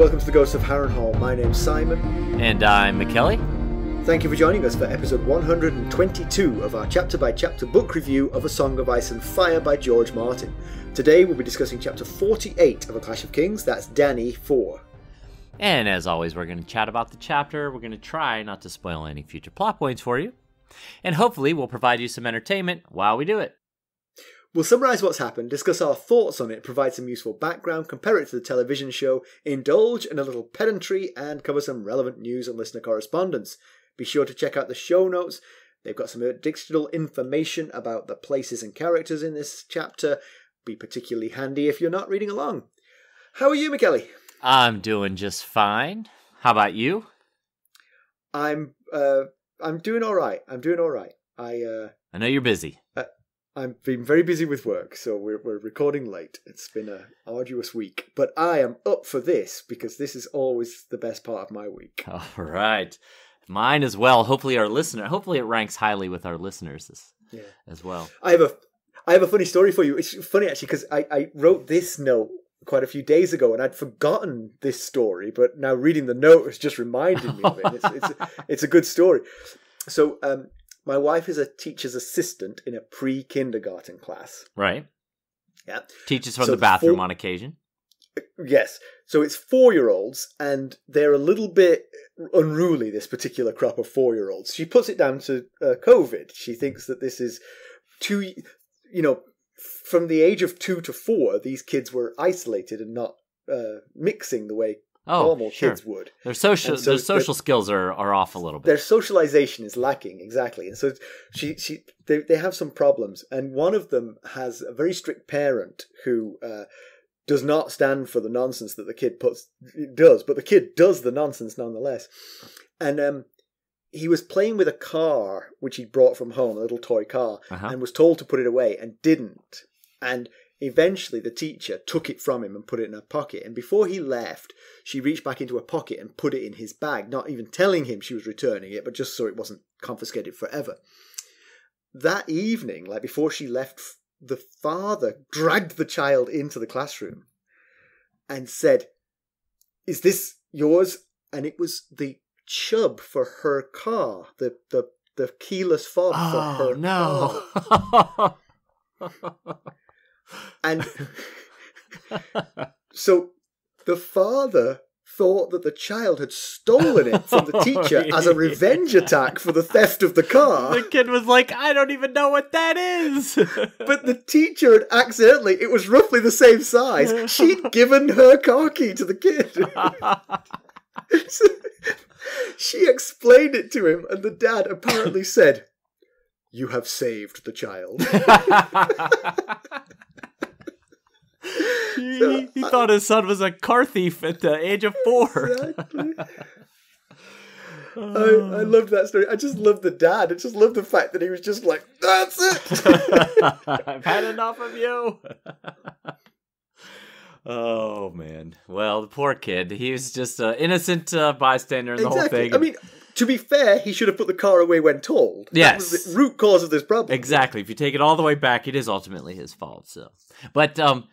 welcome to the Ghosts of Harrenhal. My name's Simon. And I'm Mackelly. Thank you for joining us for episode 122 of our chapter by chapter book review of A Song of Ice and Fire by George Martin. Today we'll be discussing chapter 48 of A Clash of Kings, that's Dany 4. And as always, we're going to chat about the chapter. We're going to try not to spoil any future plot points for you. And hopefully, we'll provide you some entertainment while we do it. We'll summarise what's happened, discuss our thoughts on it, provide some useful background, compare it to the television show, indulge in a little pedantry, and cover some relevant news and listener correspondence. Be sure to check out the show notes. They've got some additional information about the places and characters in this chapter. Be particularly handy if you're not reading along. How are you, Mackelly? I'm doing just fine. How about you? I'm uh, I'm doing all right. I'm doing all right. I uh, I know you're busy. I've been very busy with work, so we're we're recording late. It's been a arduous week, but I am up for this because this is always the best part of my week. All right, mine as well. Hopefully, our listener. Hopefully, it ranks highly with our listeners as, yeah. as well. I have a I have a funny story for you. It's funny actually because I I wrote this note quite a few days ago, and I'd forgotten this story, but now reading the note has just reminded me of it. It's, it's, it's a good story. So, um, my wife is a teacher's assistant in a pre kindergarten class. Right. Yeah. Teaches from so the bathroom four, on occasion. Yes. So it's four year olds, and they're a little bit unruly, this particular crop of four year olds. She puts it down to uh, COVID. She thinks that this is too, you know, from the age of two to four, these kids were isolated and not uh, mixing the way oh, normal sure. kids would. Their social so their social skills are, are off a little bit. Their socialization is lacking exactly, and so she she they they have some problems, and one of them has a very strict parent who. Uh, does not stand for the nonsense that the kid puts does, but the kid does the nonsense nonetheless. And um, he was playing with a car which he brought from home, a little toy car, uh-huh. and was told to put it away and didn't. And eventually the teacher took it from him and put it in her pocket. And before he left, she reached back into her pocket and put it in his bag, not even telling him she was returning it, but just so it wasn't confiscated forever. That evening, like before she left, the father dragged the child into the classroom and said, Is this yours? And it was the chub for her car, the the the keyless fob oh, for ah, her no. car. and so the father thought that the child had stolen it from the oh, teacher as a revenge attack for the theft of the car. The kid was like, I don't even know what that is. but the teacher had accidentally, it was roughly the same size, she'd given her car key to the kid. she explained it to him, and the dad apparently said, You have saved the child. He, so, he I, thought his son was a car thief at the age of four. Exactly. I, I loved that story. I just loved the dad. I just loved the fact that he was just like, "That's it. I've had enough of you." oh man. Well, the poor kid. He was just an innocent uh, bystander in the exactly. whole thing. I mean, to be fair, he should have put the car away when told. Yes, that was the root cause of this problem. Exactly. If you take it all the way back, it is ultimately his fault. So, but um,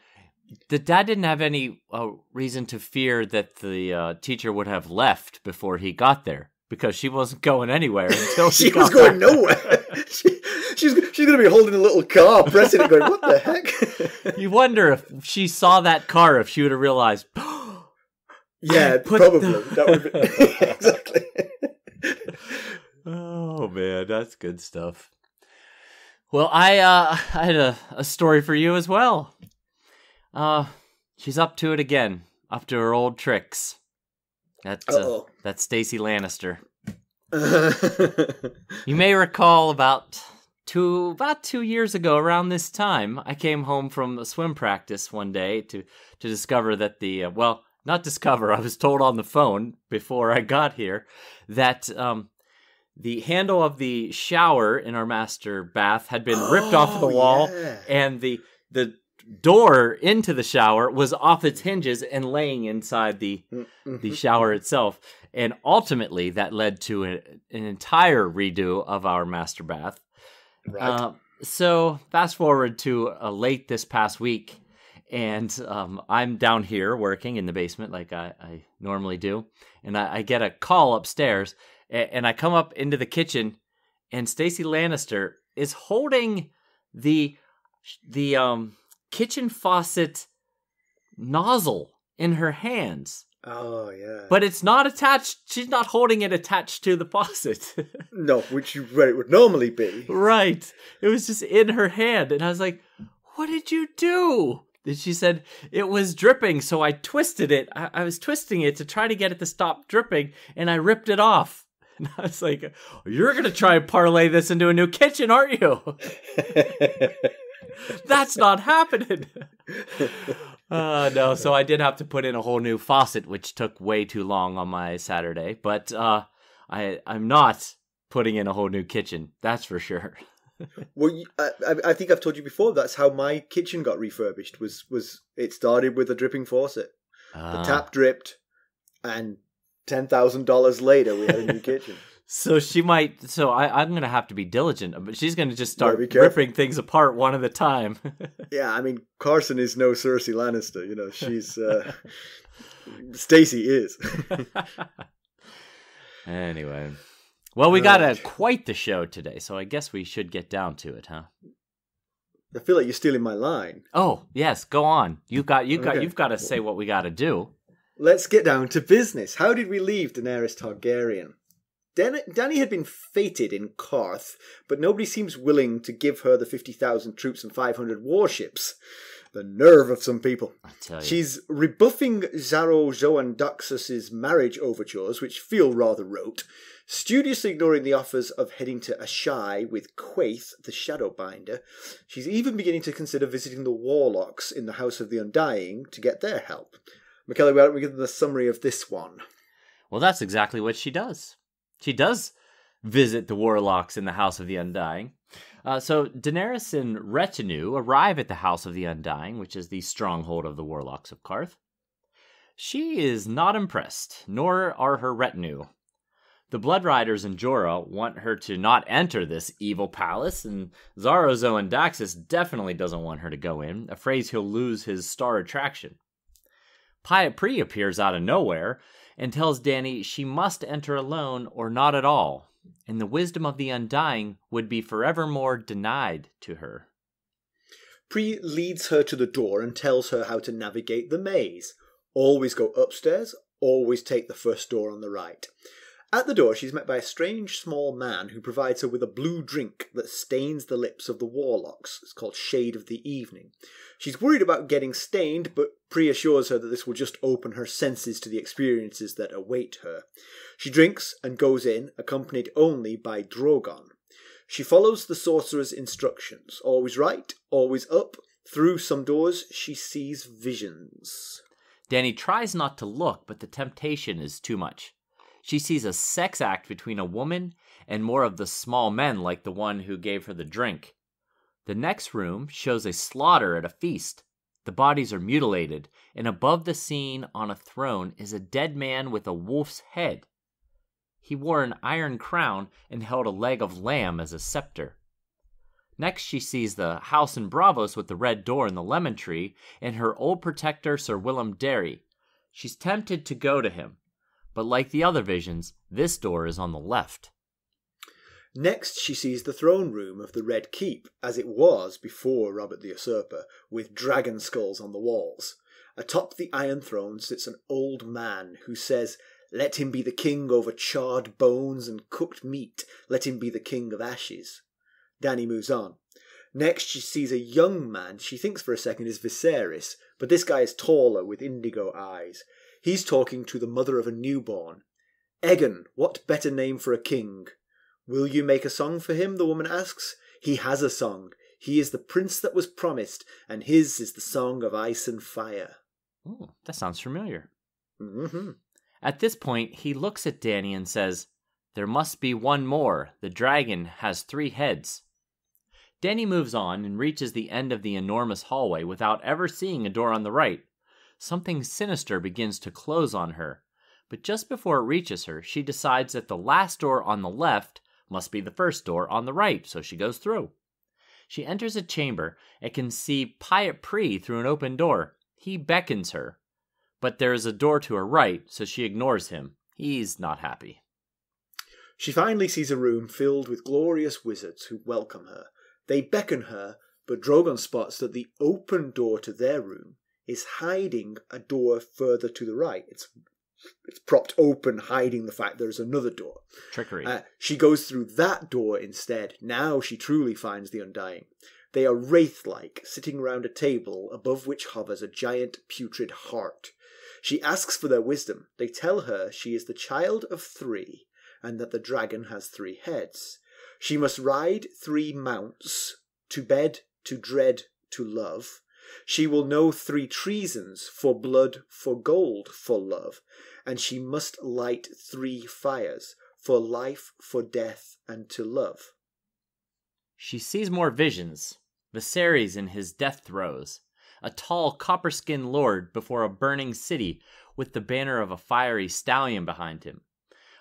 the dad didn't have any uh, reason to fear that the uh, teacher would have left before he got there because she wasn't going anywhere until she was going there. nowhere. she, she's she's going to be holding a little car, pressing it, going, "What the heck?" you wonder if she saw that car, if she would have realized. yeah, probably the... that would be exactly. oh man, that's good stuff. Well, I uh, I had a, a story for you as well. Uh, she's up to it again, up to her old tricks. That's uh, that's Stacey Lannister. you may recall about two about two years ago, around this time, I came home from a swim practice one day to to discover that the uh, well, not discover. I was told on the phone before I got here that um, the handle of the shower in our master bath had been ripped oh, off of the oh, wall, yeah. and the the door into the shower was off its hinges and laying inside the mm-hmm. the shower itself and ultimately that led to a, an entire redo of our master bath right. Uh, so fast forward to uh, late this past week and um, I'm down here working in the basement like I, I normally do, and I, I, get a call upstairs, and, and I come up into the kitchen, and Stacy Lannister is holding the the um, kitchen faucet nozzle in her hands. Oh yeah. But it's not attached. She's not holding it attached to the faucet. no, which you, where it would normally be. Right. It was just in her hand, and I was like, "What did you do?" And she said it was dripping, so I twisted it. I, I was twisting it to try to get it to stop dripping, and I ripped it off. And I was like, "You're gonna try and parlay this into a new kitchen, aren't you?" That's not happening. uh, no, so I did have to put in a whole new faucet, which took way too long on my Saturday. But uh, I I'm not putting in a whole new kitchen. That's for sure. well, I, I think I've told you before. That's how my kitchen got refurbished. Was was it started with a dripping faucet? Uh. The tap ah. dripped, and ten thousand dollars later, we had a new kitchen. So she might. So I, I'm gonna have to be diligent, but she's gonna just start ripping things apart one at a time. yeah, I mean, Carson is no Cersei Lannister. You know, she's uh, Stacy is. anyway, well, we got a quite the show today, so I guess we should get down to it, huh? I feel like you're stealing my line. Oh yes, go on. You've got You've got okay. you've got to say what we got to do. Let's get down to business. How did we leave Daenerys Targaryen? Dany had been fated in Qarth, but nobody seems willing to give her the 50,000 troops and 500 warships. The nerve of some people. I tell you. She's rebuffing Xaro Xhoan Daxos's marriage overtures, which feel rather rote, studiously ignoring the offers of heading to Asshai with Quaithe, the Shadowbinder. She's even beginning to consider visiting the Warlocks in the House of the Undying to get their help. Mackelly, why don't we give them the summary of this one? Well, that's exactly what she does. She does visit the warlocks in the House of the Undying. Uh, so Daenerys and retinue arrive at the House of the Undying, which is the stronghold of the warlocks of Qarth. She is not impressed, nor are her retinue. The Blood Riders and Jorah want her to not enter this evil palace, and Xaro Xhoan Daxos definitely doesn't want her to go in, afraid he'll lose his star attraction. Pyat appears out of nowhere and tells Dany she must enter alone or not at all, and the wisdom of the Undying would be forevermore denied to her. Pree leads her to the door and tells her how to navigate the maze. Always go upstairs, always take the first door on the right. At the door, she's met by a strange small man who provides her with a blue drink that stains the lips of the warlocks. It's called Shade of the Evening. She's worried about getting stained, but Pree assures her that this will just open her senses to the experiences that await her. She drinks and goes in, accompanied only by Drogon. She follows the sorcerer's instructions. Always right, always up. Through some doors, she sees visions. Dany tries not to look, but the temptation is too much. She sees a sex act between a woman and more of the small men like the one who gave her the drink. The next room shows a slaughter at a feast. The bodies are mutilated, and above the scene on a throne is a dead man with a wolf's head. He wore an iron crown and held a leg of lamb as a scepter. Next, she sees the house in Braavos with the red door and the lemon tree, and her old protector, Sir Willem Darry. She's tempted to go to him, but like the other visions, this door is on the left. Next, she sees the throne room of the Red Keep, as it was before Robert the Usurper, with dragon skulls on the walls. Atop the Iron Throne sits an old man who says, Let him be the king over charred bones and cooked meat. Let him be the king of ashes. Dany moves on. Next, she sees a young man she thinks for a second is Viserys, but this guy is taller with indigo eyes. He's talking to the mother of a newborn. Aegon, what better name for a king? Will you make a song for him? the woman asks. He has a song. He is the prince that was promised, and his is the song of ice and fire. Oh, that sounds familiar. Mm-hmm. At this point, he looks at Dany and says, There must be one more. The dragon has three heads. Dany moves on and reaches the end of the enormous hallway without ever seeing a door on the right something sinister begins to close on her. But just before it reaches her, she decides that the last door on the left must be the first door on the right, so she goes through. She enters a chamber and can see Pyat Pree through an open door. He beckons her, but there is a door to her right, so she ignores him. He's not happy. She finally sees a room filled with glorious wizards who welcome her. They beckon her, but Drogon spots that the open door to their room is hiding a door further to the right. It's it's propped open, hiding the fact there's another door. Trickery. Uh, she goes through that door instead. Now she truly finds the Undying. They are wraith like, sitting round a table above which hovers a giant putrid heart. She asks for their wisdom. They tell her she is the child of three and that the dragon has three heads. She must ride three mounts to bed, to dread, to love. She will know three treasons for blood, for gold, for love, and she must light three fires for life, for death, and to love. She sees more visions. Viserys in his death throes, a tall copper skinned lord before a burning city with the banner of a fiery stallion behind him.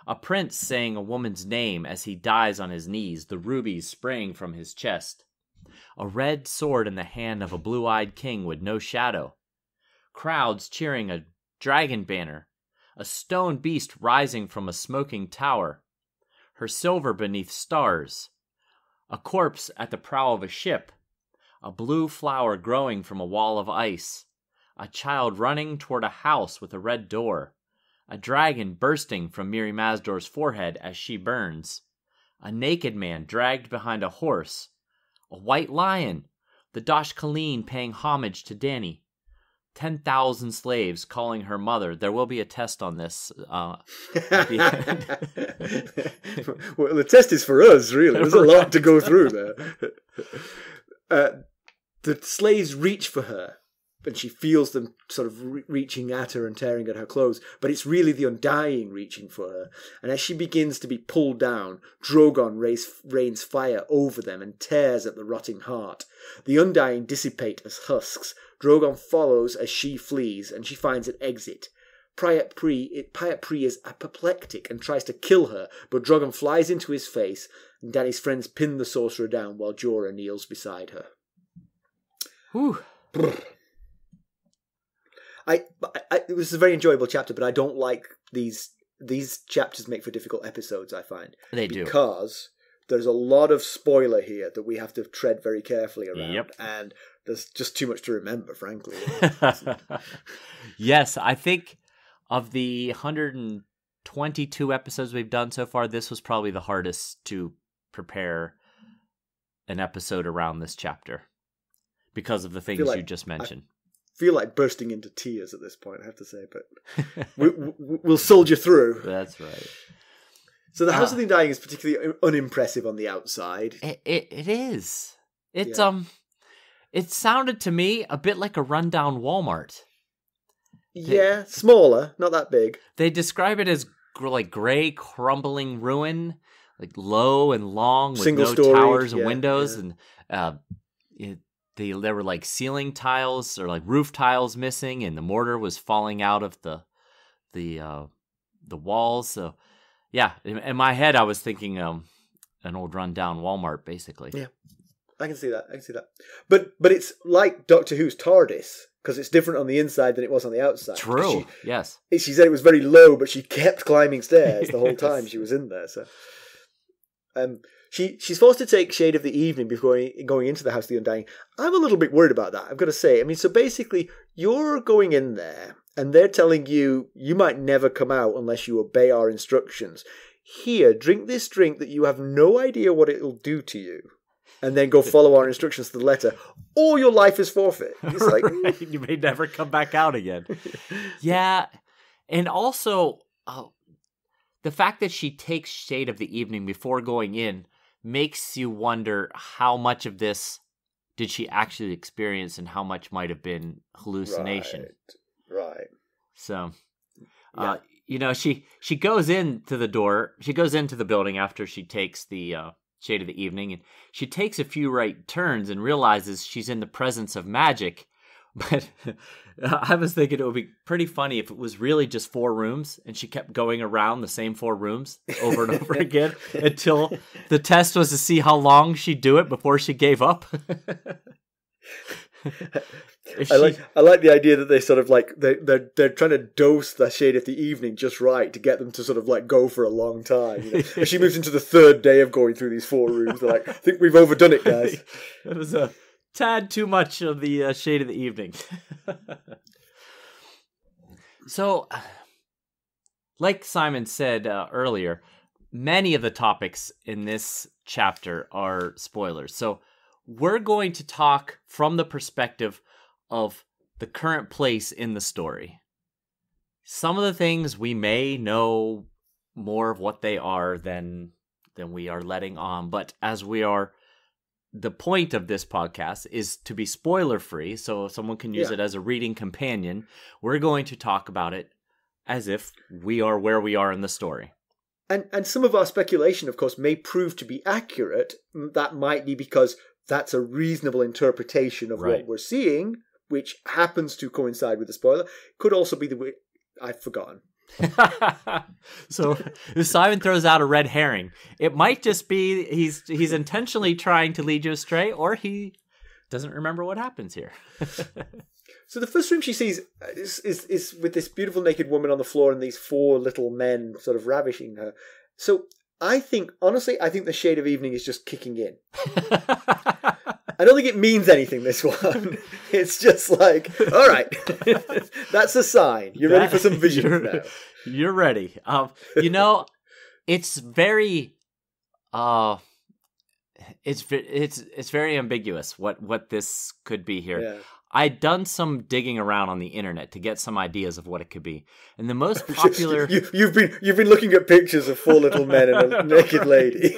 A prince saying a woman's name as he dies on his knees, the rubies spraying from his chest. A red sword in the hand of a blue eyed king with no shadow. Crowds cheering a dragon banner. A stone beast rising from a smoking tower. Her silver beneath stars. A corpse at the prow of a ship. A blue flower growing from a wall of ice. A child running toward a house with a red door. A dragon bursting from Mirri Maz Duur's forehead as she burns. A naked man dragged behind a horse a white lion, the Dosh Khaleen paying homage to Dany, 10,000 slaves calling her mother. There will be a test on this. Uh, the well, the test is for us, really. There's a lot to go through there. Uh, the slaves reach for her, and she feels them sort of re- reaching at her and tearing at her clothes. But it's really the Undying reaching for her. And as she begins to be pulled down, Drogon raise, rains fire over them and tears at the rotting heart. The Undying dissipate as husks. Drogon follows as she flees, and she finds an exit. Pyat Pree, is apoplectic and tries to kill her, but Drogon flies into his face, and Dany's friends pin the sorcerer down while Jorah kneels beside her. Whew. I, I, it was a very enjoyable chapter, but I don't like these these chapters make for difficult episodes. I find they do because there's a lot of spoiler here that we have to tread very carefully around, yep. and there's just too much to remember, frankly. yes, I think of the 122 episodes we've done so far, this was probably the hardest to prepare an episode around this chapter because of the things like, you just mentioned. Feel like bursting into tears at this point. I have to say, but we, will we, soldier through. That's right. So the House uh, of the Undying is particularly unimpressive on the outside. It it, it is. It's yeah. um, it sounded to me a bit like a rundown Walmart. Yeah, they, smaller, not that big. They describe it as like gray, crumbling ruin, like low and long with Single no towers and yeah, windows, yeah. and uh, it, they there were like ceiling tiles or like roof tiles missing, and the mortar was falling out of the the uh, the walls. So yeah, in, in my head, I was thinking um, an old rundown Walmart, basically. Yeah, I can see that. I can see that. But but it's like Doctor Who's TARDIS because it's different on the inside than it was on the outside. True. She, yes. She said it was very low, but she kept climbing stairs the whole time she was in there. So, um, she she's forced to take Shade of the Evening before going into the House of the Undying. I'm a little bit worried about that. I've got to say. I mean, so basically, you're going in there, and they're telling you you might never come out unless you obey our instructions. Here, drink this drink that you have no idea what it'll do to you, and then go follow our instructions to the letter, or your life is forfeit. It's like right. Mm. you may never come back out again. yeah, and also. Oh, the fact that she takes shade of the evening before going in makes you wonder how much of this did she actually experience and how much might have been hallucination. Right. right. So, uh, yeah. uh, you know, she she goes into the door. She goes into the building after she takes the uh, shade of the evening, and she takes a few right turns and realizes she's in the presence of magic. But I was thinking it would be pretty funny if it was really just four rooms and she kept going around the same four rooms over and over again until the test was to see how long she'd do it before she gave up. I like I like the idea that they sort of like they they're they're trying to dose the shade of the evening just right to get them to sort of like go for a long time. You know? she moves into the third day of going through these four rooms. They're like, I think we've overdone it, guys. it was a tad too much of the uh, shade of the evening. so, like Simon said uh, earlier, many of the topics in this chapter are spoilers. So we're going to talk from the perspective of the current place in the story. Some of the things we may know more of what they are than than we are letting on, but as we are the point of this podcast is to be spoiler free so someone can use yeah. it as a reading companion. We're going to talk about it as if we are where we are in the story. And and some of our speculation of course may prove to be accurate. That might be because that's a reasonable interpretation of right. what we're seeing which happens to coincide with the spoiler. Could also be the way I've forgotten. so if Simon throws out a red herring, it might just be he's he's intentionally trying to lead you astray, or he doesn't remember what happens here. so the first room she sees is, is is with this beautiful naked woman on the floor and these four little men sort of ravishing her. So I think honestly, I think the shade of evening is just kicking in. I don't think it means anything. This one, it's just like, all right, that's a sign. You're that, ready for some visions you're, now. You're ready. Um, you know, it's very, uh, it's it's it's very ambiguous what what this could be here. Yeah. I'd done some digging around on the internet to get some ideas of what it could be, and the most popular. you, have been you've been looking at pictures of four little men and a naked lady.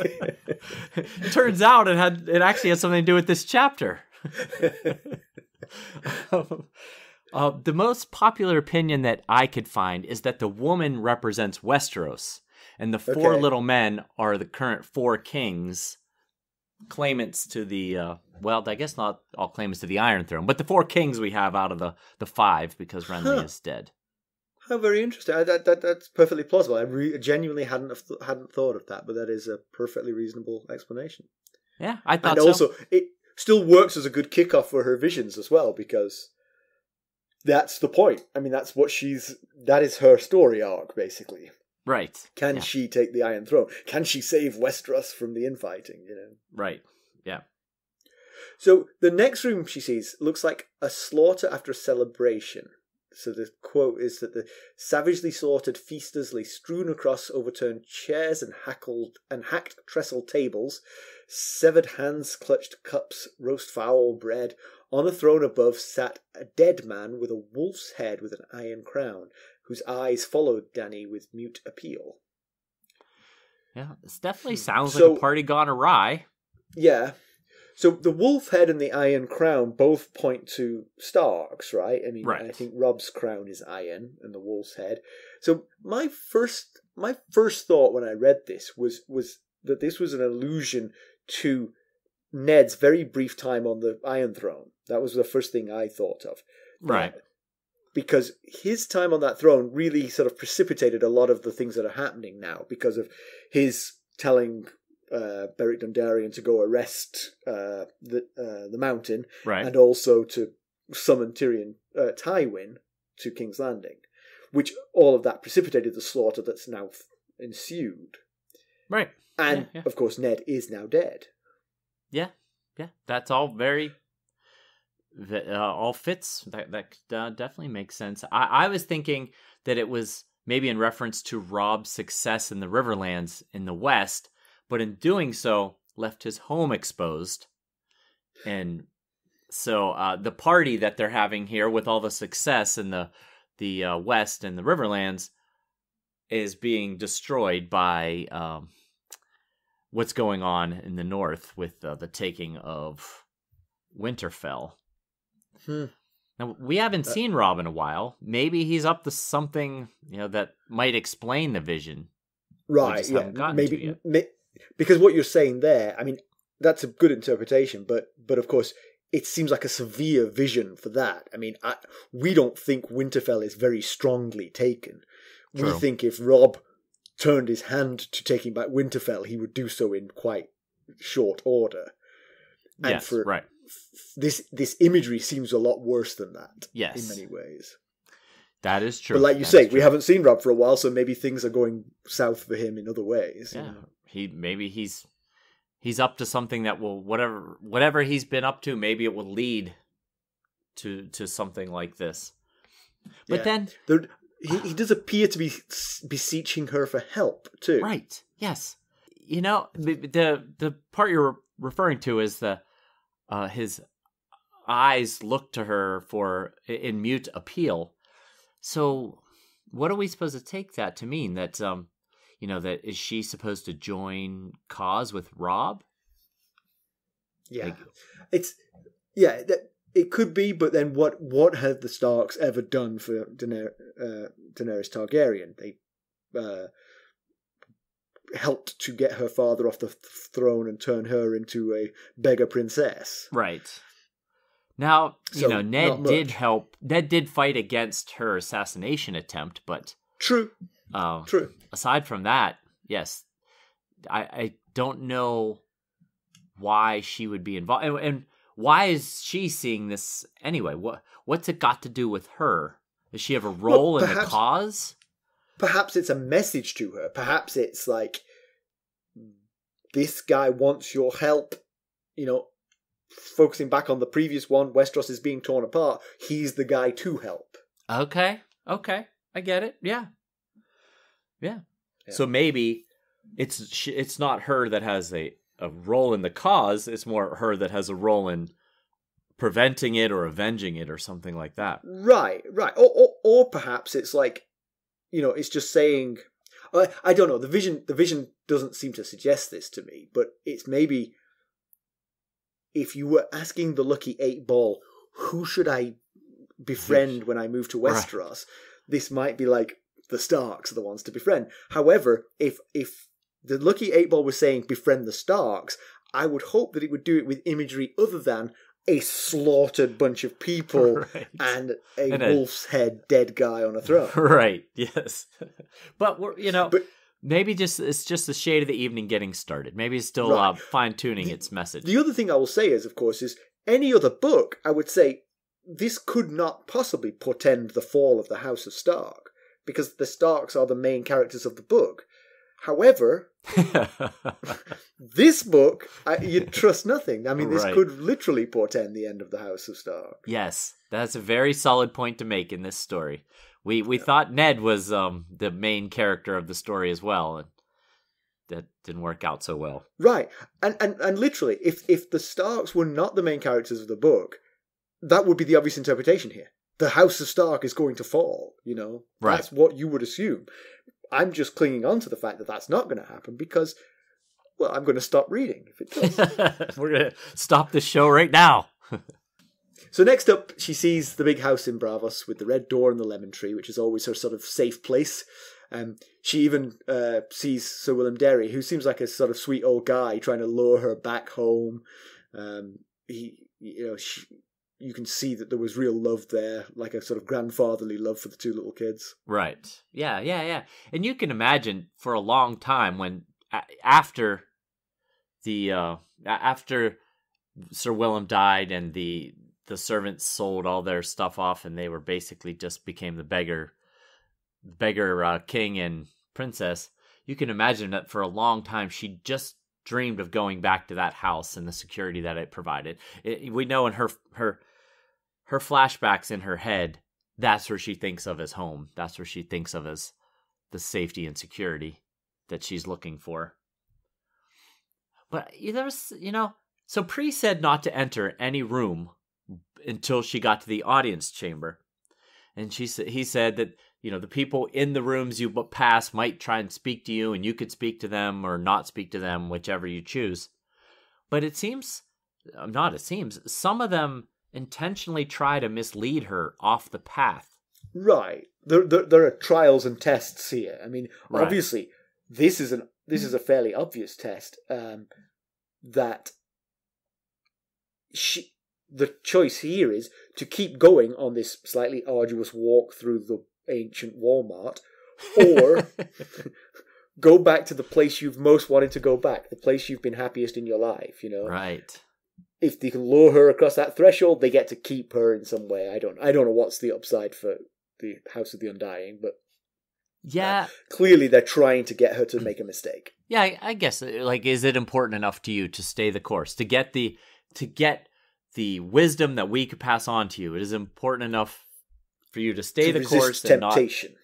Turns out it had it actually had something to do with this chapter. uh, the most popular opinion that I could find is that the woman represents Westeros, and the four okay. little men are the current four kings, claimants to the uh, well, I guess not all claimants to the Iron Throne, but the four kings we have out of the, the five because Renly huh. is dead. How very interesting. I, that, that that's perfectly plausible. I re- genuinely hadn't th- hadn't thought of that, but that is a perfectly reasonable explanation. Yeah, I thought. And so. also, it still works as a good kickoff for her visions as well because that's the point. I mean, that's what she's. That is her story arc, basically. Right. Can yeah. she take the Iron Throne? Can she save Westeros from the infighting? You know. Right. Yeah. So the next room she sees looks like a slaughter after a celebration. So the quote is that the savagely slaughtered feasters lay strewn across overturned chairs and hackled and hacked trestle tables, severed hands clutched cups, roast fowl, bread. On a throne above sat a dead man with a wolf's head with an iron crown, whose eyes followed Dany with mute appeal. Yeah, this definitely sounds so, like a party gone awry. Yeah, so the wolf head and the iron crown both point to Starks, right? I mean, right. I think Robb's crown is iron and the wolf's head. So my first my first thought when I read this was was that this was an allusion to Ned's very brief time on the Iron Throne. That was the first thing I thought of. Right. Uh, because his time on that throne really sort of precipitated a lot of the things that are happening now because of his telling uh, Beric Dondarrion to go arrest uh, the uh, the mountain, right. and also to summon Tyrion uh, Tywin to King's Landing, which all of that precipitated the slaughter that's now ensued. Right, and yeah, yeah. of course Ned is now dead. Yeah, yeah, that's all very. That uh, all fits. That that uh, definitely makes sense. I, I was thinking that it was maybe in reference to Robb's success in the Riverlands in the West, but in doing so, left his home exposed. And so uh, the party that they're having here, with all the success in the the uh, West and the Riverlands, is being destroyed by um, what's going on in the North with uh, the taking of Winterfell. Hmm. Now we haven't uh, seen Robb in a while. Maybe he's up to something, you know, that might explain the vision. Right. Yeah. Maybe because what you're saying there, I mean, that's a good interpretation, but but of course it seems like a severe vision for that. I mean, I, we don't think Winterfell is very strongly taken. True. We think if Robb turned his hand to taking back Winterfell, he would do so in quite short order. And yes, for right. This this imagery seems a lot worse than that Yes. in many ways. That is true. But like you That say, we haven't seen Robb for a while, so maybe things are going south for him in other ways. you Yeah, know. he maybe he's he's up to something that will whatever whatever he's been up to. Maybe it will lead to to something like this. But Yeah. then, There, he, he does appear to be beseeching her for help too. right? Yes, you know the the, the part you're referring to is the uh, his eyes look to her for in mute appeal. So, what are we supposed to take that to mean? That um, you know, that is she supposed to join cause with Robb? Yeah, Like- it's yeah. That, it could be, but then what? What have the Starks ever done for Daener- uh, Daenerys Targaryen? They uh, helped to get her father off the th- throne and turn her into a beggar princess. Right. Now, you So, know, Ned did help. Ned did fight against her assassination attempt, but True, uh, true. aside from that, yes, I, I don't know why she would be involved, and, and why is she seeing this anyway? What what's it got to do with her? Does she have a role in the cause? Perhaps it's a message to her. Perhaps it's like this guy wants your help. You know, focusing back on the previous one, Westeros is being torn apart. He's the guy to help. Okay, okay, I get it. Yeah, yeah. Yeah. So maybe it's it's not her that has a a role in the cause. It's more her that has a role in preventing it or avenging it or something like that. Right, right. Or, or, or perhaps it's like, you know, it's just saying. I, I don't know. The vision, the vision doesn't seem to suggest this to me, but it's maybe if you were asking the lucky eight ball, who should I befriend when I move to Right. Westeros? This might be like the Starks are the ones to befriend. However, if if the lucky eight ball was saying befriend the Starks, I would hope that it would do it with imagery other than a slaughtered bunch of people Right. and a And a- wolf's head dead guy on a throne. right. Yes. but we're you know But- maybe just it's just the shade of the evening getting started. Maybe it's still Right. uh, fine tuning its message. The other thing I will say is, of course, is any other book, I would say this could not possibly portend the fall of the House of Stark because the Starks are the main characters of the book. However, this book, I, you'd trust nothing. I mean, this Right. could literally portend the end of the House of Stark. Yes, that's a very solid point to make in this story. We we thought Ned was um the main character of the story as well, and that didn't work out so well. Right. And, and and literally, if if the Starks were not the main characters of the book, that would be the obvious interpretation here. The House of Stark is going to fall, you know? Right. That's what you would assume. I'm just clinging on to the fact that that's not going to happen because, well, I'm going to stop reading if it does. We're gonna stop the show right now. so next up, she sees the big house in Braavos with the red door and the lemon tree, which is always her sort of safe place. Um, she even uh, sees Sir William Darry, who seems like a sort of sweet old guy trying to lure her back home. Um, he, you know, she, you can see that there was real love there, like a sort of grandfatherly love for the two little kids. Right. Yeah, yeah, yeah. And you can imagine for a long time when after the uh after Sir Willem died and the the servants sold all their stuff off and they were basically just became the beggar beggar uh, king and princess. You can imagine that for a long time she just dreamed of going back to that house and the security that it provided. It, we know in her her her flashbacks in her head that's where she thinks of as home. That's where she thinks of as the safety and security that she's looking for. But there's, you know, so Pree said not to enter any room until she got to the audience chamber, and she said he said that you know the people in the rooms you pass might try and speak to you, and you could speak to them or not speak to them, whichever you choose. But it seems, uh, not it seems, some of them intentionally try to mislead her off the path. Right. There, there, there are trials and tests here. I mean, Right. obviously, this is an this is a fairly obvious test um, that she the choice here is to keep going on this slightly arduous walk through the ancient Walmart, or go back to the place you've most wanted to go back, the place you've been happiest in your life. You know, right. If they can lure her across that threshold, they get to keep her in some way. I don't. I don't know what's the upside for the House of the Undying, but Yeah, clearly they're trying to get her to make a mistake. yeah. I, I guess uh, like, is it important enough to you to stay the course to get the to get the wisdom that we could pass on to you? It is important enough for you to stay to the course and not temptation.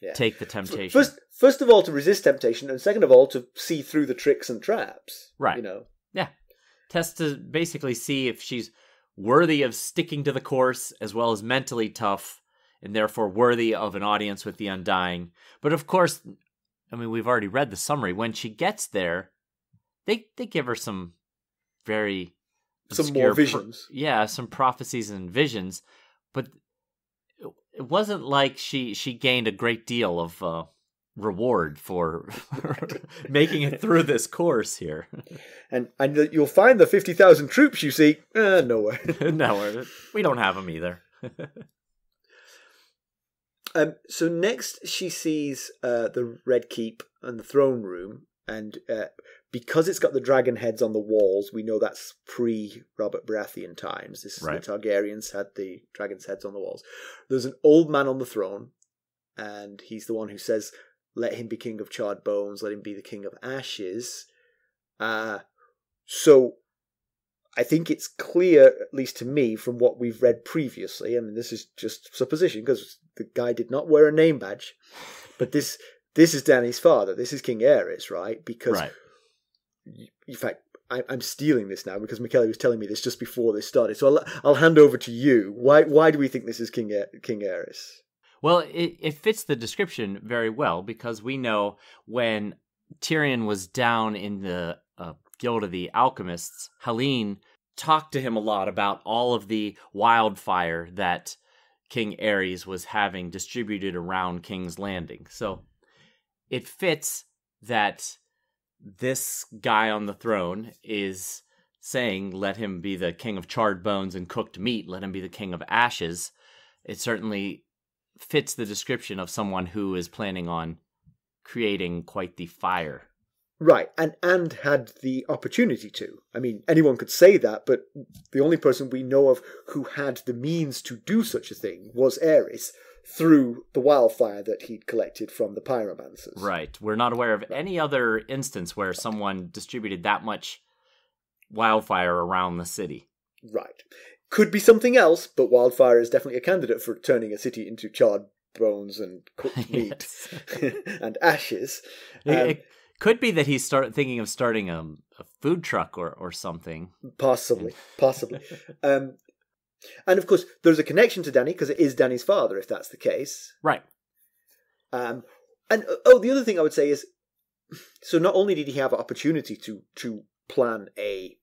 Yeah. take the temptation. First, first of all, to resist temptation, and second of all, to see through the tricks and traps. Right. You know. Yeah. Test to basically see if she's worthy of sticking to the course as well as mentally tough and therefore worthy of an audience with the Undying. But of course, I mean, we've already read the summary. When she gets there, they they give her some very Some more pro- visions. yeah, some prophecies and visions, but it- it wasn't like she she gained a great deal of uh, reward for making it through this course here. And and you'll find the fifty thousand troops you see uh, nowhere. no, we're- we don't have them either. Um, so next she sees uh, the Red Keep and the throne room, and uh, because it's got the dragon heads on the walls, we know that's pre Robert Baratheon times. This is Right. the Targaryens had the dragon's heads on the walls. There's an old man on the throne, and he's the one who says, "Let him be king of charred bones. Let him be the king of ashes." Uh, so I think it's clear, at least to me, from what we've read previously. I mean, this is just supposition because the guy did not wear a name badge, but this this is Dany's father. This is King Aerys, right? Because right. in fact, I, I'm stealing this now because Mackelly was telling me this just before this started. So I'll, I'll hand over to you. Why why do we think this is King King Aerys? Well, it, it fits the description very well because we know when Tyrion was down in the uh, Guild of the Alchemists, Hallyne talked to him a lot about all of the wildfire that King Aerys was having distributed around King's Landing. So it fits that this guy on the throne is saying, let him be the king of charred bones and cooked meat, let him be the king of ashes. It certainly fits the description of someone who is planning on creating quite the fire. Right, and and had the opportunity to. I mean, anyone could say that, but the only person we know of who had the means to do such a thing was Aerys through the wildfire that he'd collected from the pyromancers. Right. We're not aware of any other instance where someone distributed that much wildfire around the city. Right. Could be something else, but wildfire is definitely a candidate for turning a city into charred bones and cooked meat and ashes. It- Um, it could be that he's start thinking of starting a, a food truck or, or something. Possibly, possibly. um, and of course, there's a connection to Dany because it is Dany's father, if that's the case. Right. Um, and uh, oh, the other thing I would say is, so not only did he have an opportunity to to plan a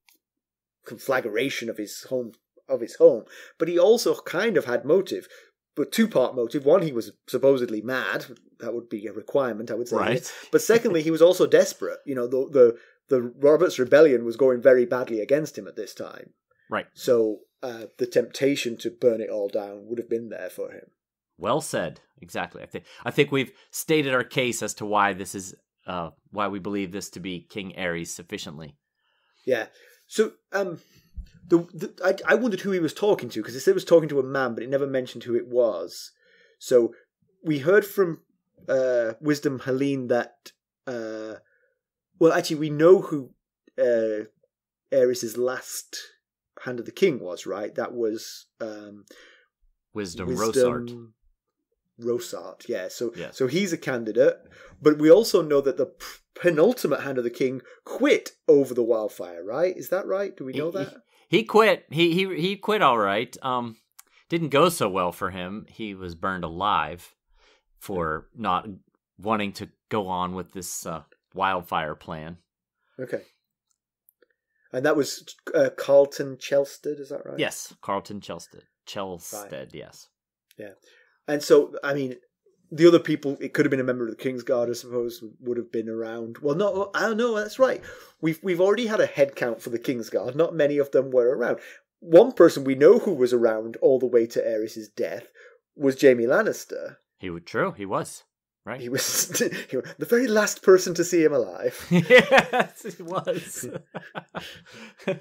conflagration of his home of his home, but he also kind of had motive. But two part motive. One, he was supposedly mad. That would be a requirement, I would say. Right. But secondly, he was also desperate. You know, the the the Roberts rebellion was going very badly against him at this time. Right. So uh, the temptation to burn it all down would have been there for him. Well said. Exactly. I think I think we've stated our case as to why this is uh why we believe this to be King Aerys sufficiently. Yeah. So um, the, the I, I wondered who he was talking to because it said it was talking to a man, but it never mentioned who it was. So we heard from uh, Wisdom Hallyne that uh, well, actually, we know who uh, Aerys's last Hand of the King was, right? That was um, Wisdom, Rossart. Wisdom Rossart, yeah. So Yes. so he's a candidate, but we also know that the p- penultimate Hand of the King quit over the wildfire, right? Is that right? Do we know He- that? He quit. He he he quit all right. Um didn't go so well for him. He was burned alive for not wanting to go on with this uh, wildfire plan. Okay. And that was uh, Qarlton Chelsted, is that right? Yes, Qarlton Chelsted. Chelsted, yes. Yeah. And so, I mean, the other people, it could have been a member of the King's Guard, I suppose, would have been around. Well, no, I don't know. That's right. We've we've already had a head count for the King's Guard. Not many of them were around. one person we know who was around all the way to Aerys's death was Jaime Lannister. He was true. He was right. He was, he was the very last person to see him alive. yes, he was.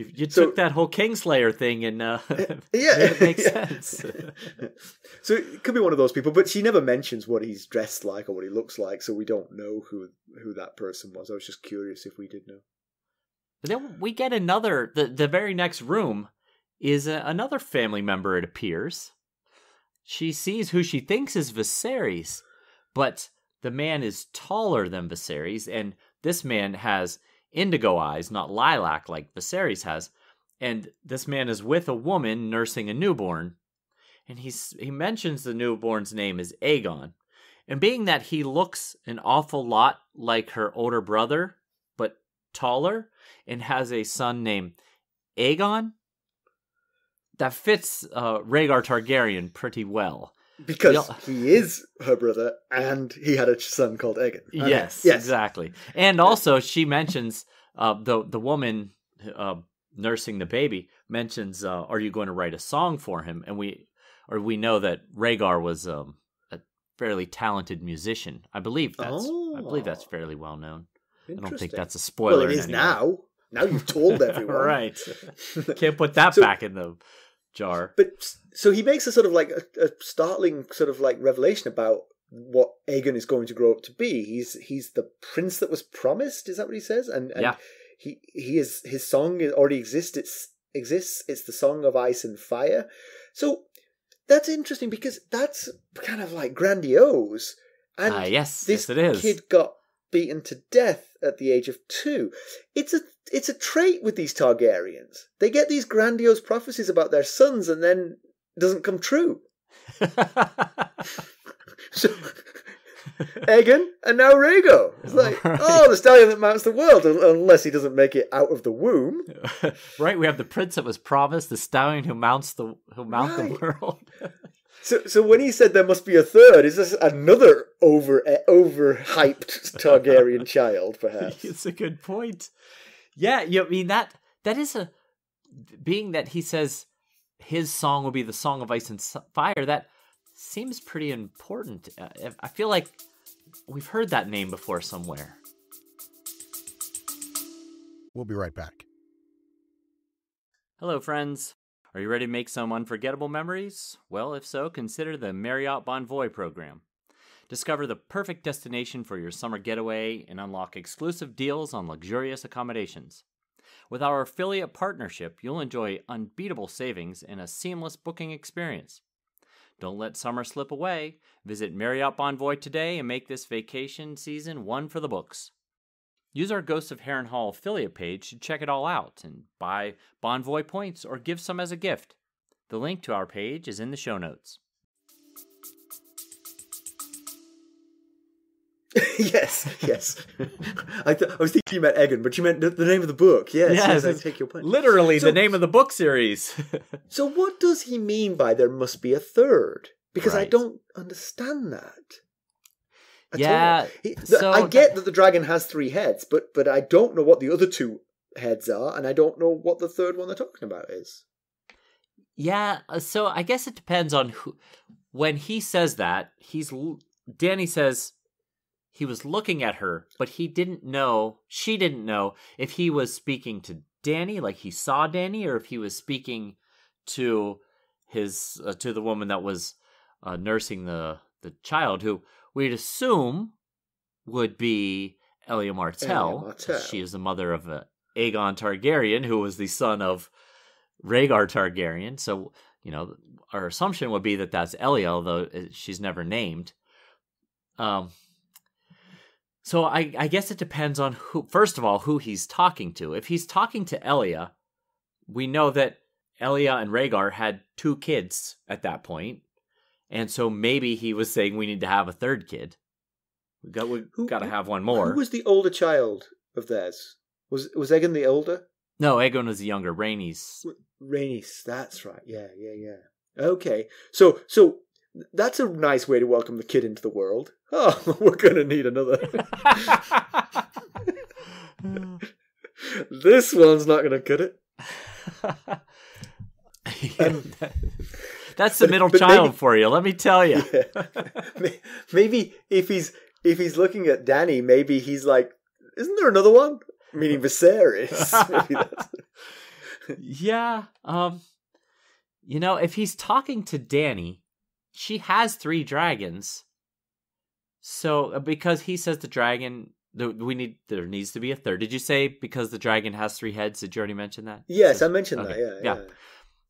you you So- took that whole Kingslayer thing and uh, yeah, made it make yeah. sense. so it could be one of those people, but she never mentions what he's dressed like or what he looks like, so we don't know who who that person was. I was just curious if we did know. But then we get another. The the very next room is a, another family member. It appears. She sees who she thinks is Viserys, but the man is taller than Viserys, and this man has indigo eyes, not lilac like Viserys has. And this man is with a woman nursing a newborn, and he's he mentions the newborn's name is Aegon. And being that he looks an awful lot like her older brother, but taller, and has a son named Aegon, that fits uh, Rhaegar Targaryen pretty well. Because Yeah. he is her brother, and he had a son called Aegon. Yes, yes, exactly. And also, she mentions uh, the the woman uh, nursing the baby mentions, uh, "Are you going to write a song for him?" And we or we know that Rhaegar was um, a fairly talented musician. I believe that's I believe that's Oh. fairly well known. I don't think that's a spoiler. Well, it is now. Now you've told everyone, right. Can't put that So- back in the jar. But so he makes a sort of like a, a startling sort of like revelation about what Aegon is going to grow up to be. He's he's the prince that was promised. Is that what he says? And, and Yeah. he he is his song already exists. It's exists. It's the song of ice and fire. So that's interesting because that's kind of like grandiose. And Ah, yes, this yes, it is. kid got beaten to death at the age of two. It's a it's a trait with these Targaryens. They get these grandiose prophecies about their sons, and then it doesn't come true. So Aegon and now Rhaego. It's like, Right. oh, the stallion that mounts the world, unless he doesn't make it out of the womb. right, we have the prince that was promised, the stallion who mounts the who mount the world. So, so when he said there must be a third, is this another over eh, overhyped Targaryen child, perhaps? it's a good point. Yeah, you I mean that that is a being that he says his song will be the song of ice and fire. That seems pretty important. Uh, I feel like we've heard that name before somewhere. We'll be right back. Hello, friends. Are you ready to make some unforgettable memories? Well, if so, consider the Marriott Bonvoy program. Discover the perfect destination for your summer getaway and unlock exclusive deals on luxurious accommodations. With our affiliate partnership, you'll enjoy unbeatable savings and a seamless booking experience. Don't let summer slip away. Visit Marriott Bonvoy today and make this vacation season one for the books. Use our Ghosts of Harrenhal affiliate page to check it all out and buy Bonvoy points or give some as a gift. The link to our page is in the show notes. yes, yes. I, th- I was thinking you meant Aegon, but you meant the, the name of the book. Yes, yes, I take your point. Literally So- the name of the book series. So what does he mean by there must be a third? Because I don't understand that. Yeah, He- the- so I get that the dragon has three heads, but but I don't know what the other two heads are, and I don't know what the third one they're talking about is. Yeah, uh, so I guess it depends on who. When he says that, he's Dany says he was looking at her, but he didn't know. She didn't know if he was speaking to Dany, like he saw Dany, or if he was speaking to his uh, to the woman that was uh, nursing the the child, who we'd assume would be Elia Martell. Martell. She is the mother of uh, Aegon Targaryen, who was the son of Rhaegar Targaryen. So, you know, our assumption would be that that's Elia, although uh, she's never named. Um, so I, I guess it depends on who. First of all, who he's talking to. If he's talking to Elia, we know that Elia and Rhaegar had two kids at that point, and so maybe he was saying we need to have a third kid. We got we got to have one more. Who was the older child of theirs? Was was Aegon the older? No, Aegon was the younger. Rhaenys. Rhaenys. that's right. Yeah, yeah, yeah. Okay, so so that's a nice way to welcome the kid into the world. Oh, we're gonna need another. this one's not gonna cut it. Um, That's the but- middle but child maybe- for you. Let me tell you. May- maybe if he's if he's looking at Dany, maybe he's like, "Isn't there another one?" Meaning Viserys. Yeah. Um. You know, if he's talking to Dany, she has three dragons. So uh, because he says the dragon, we need there needs to be a third. Did you say because the dragon has three heads? Did you already mention that? yes, I mentioned Okay, that. Yeah, yeah. yeah.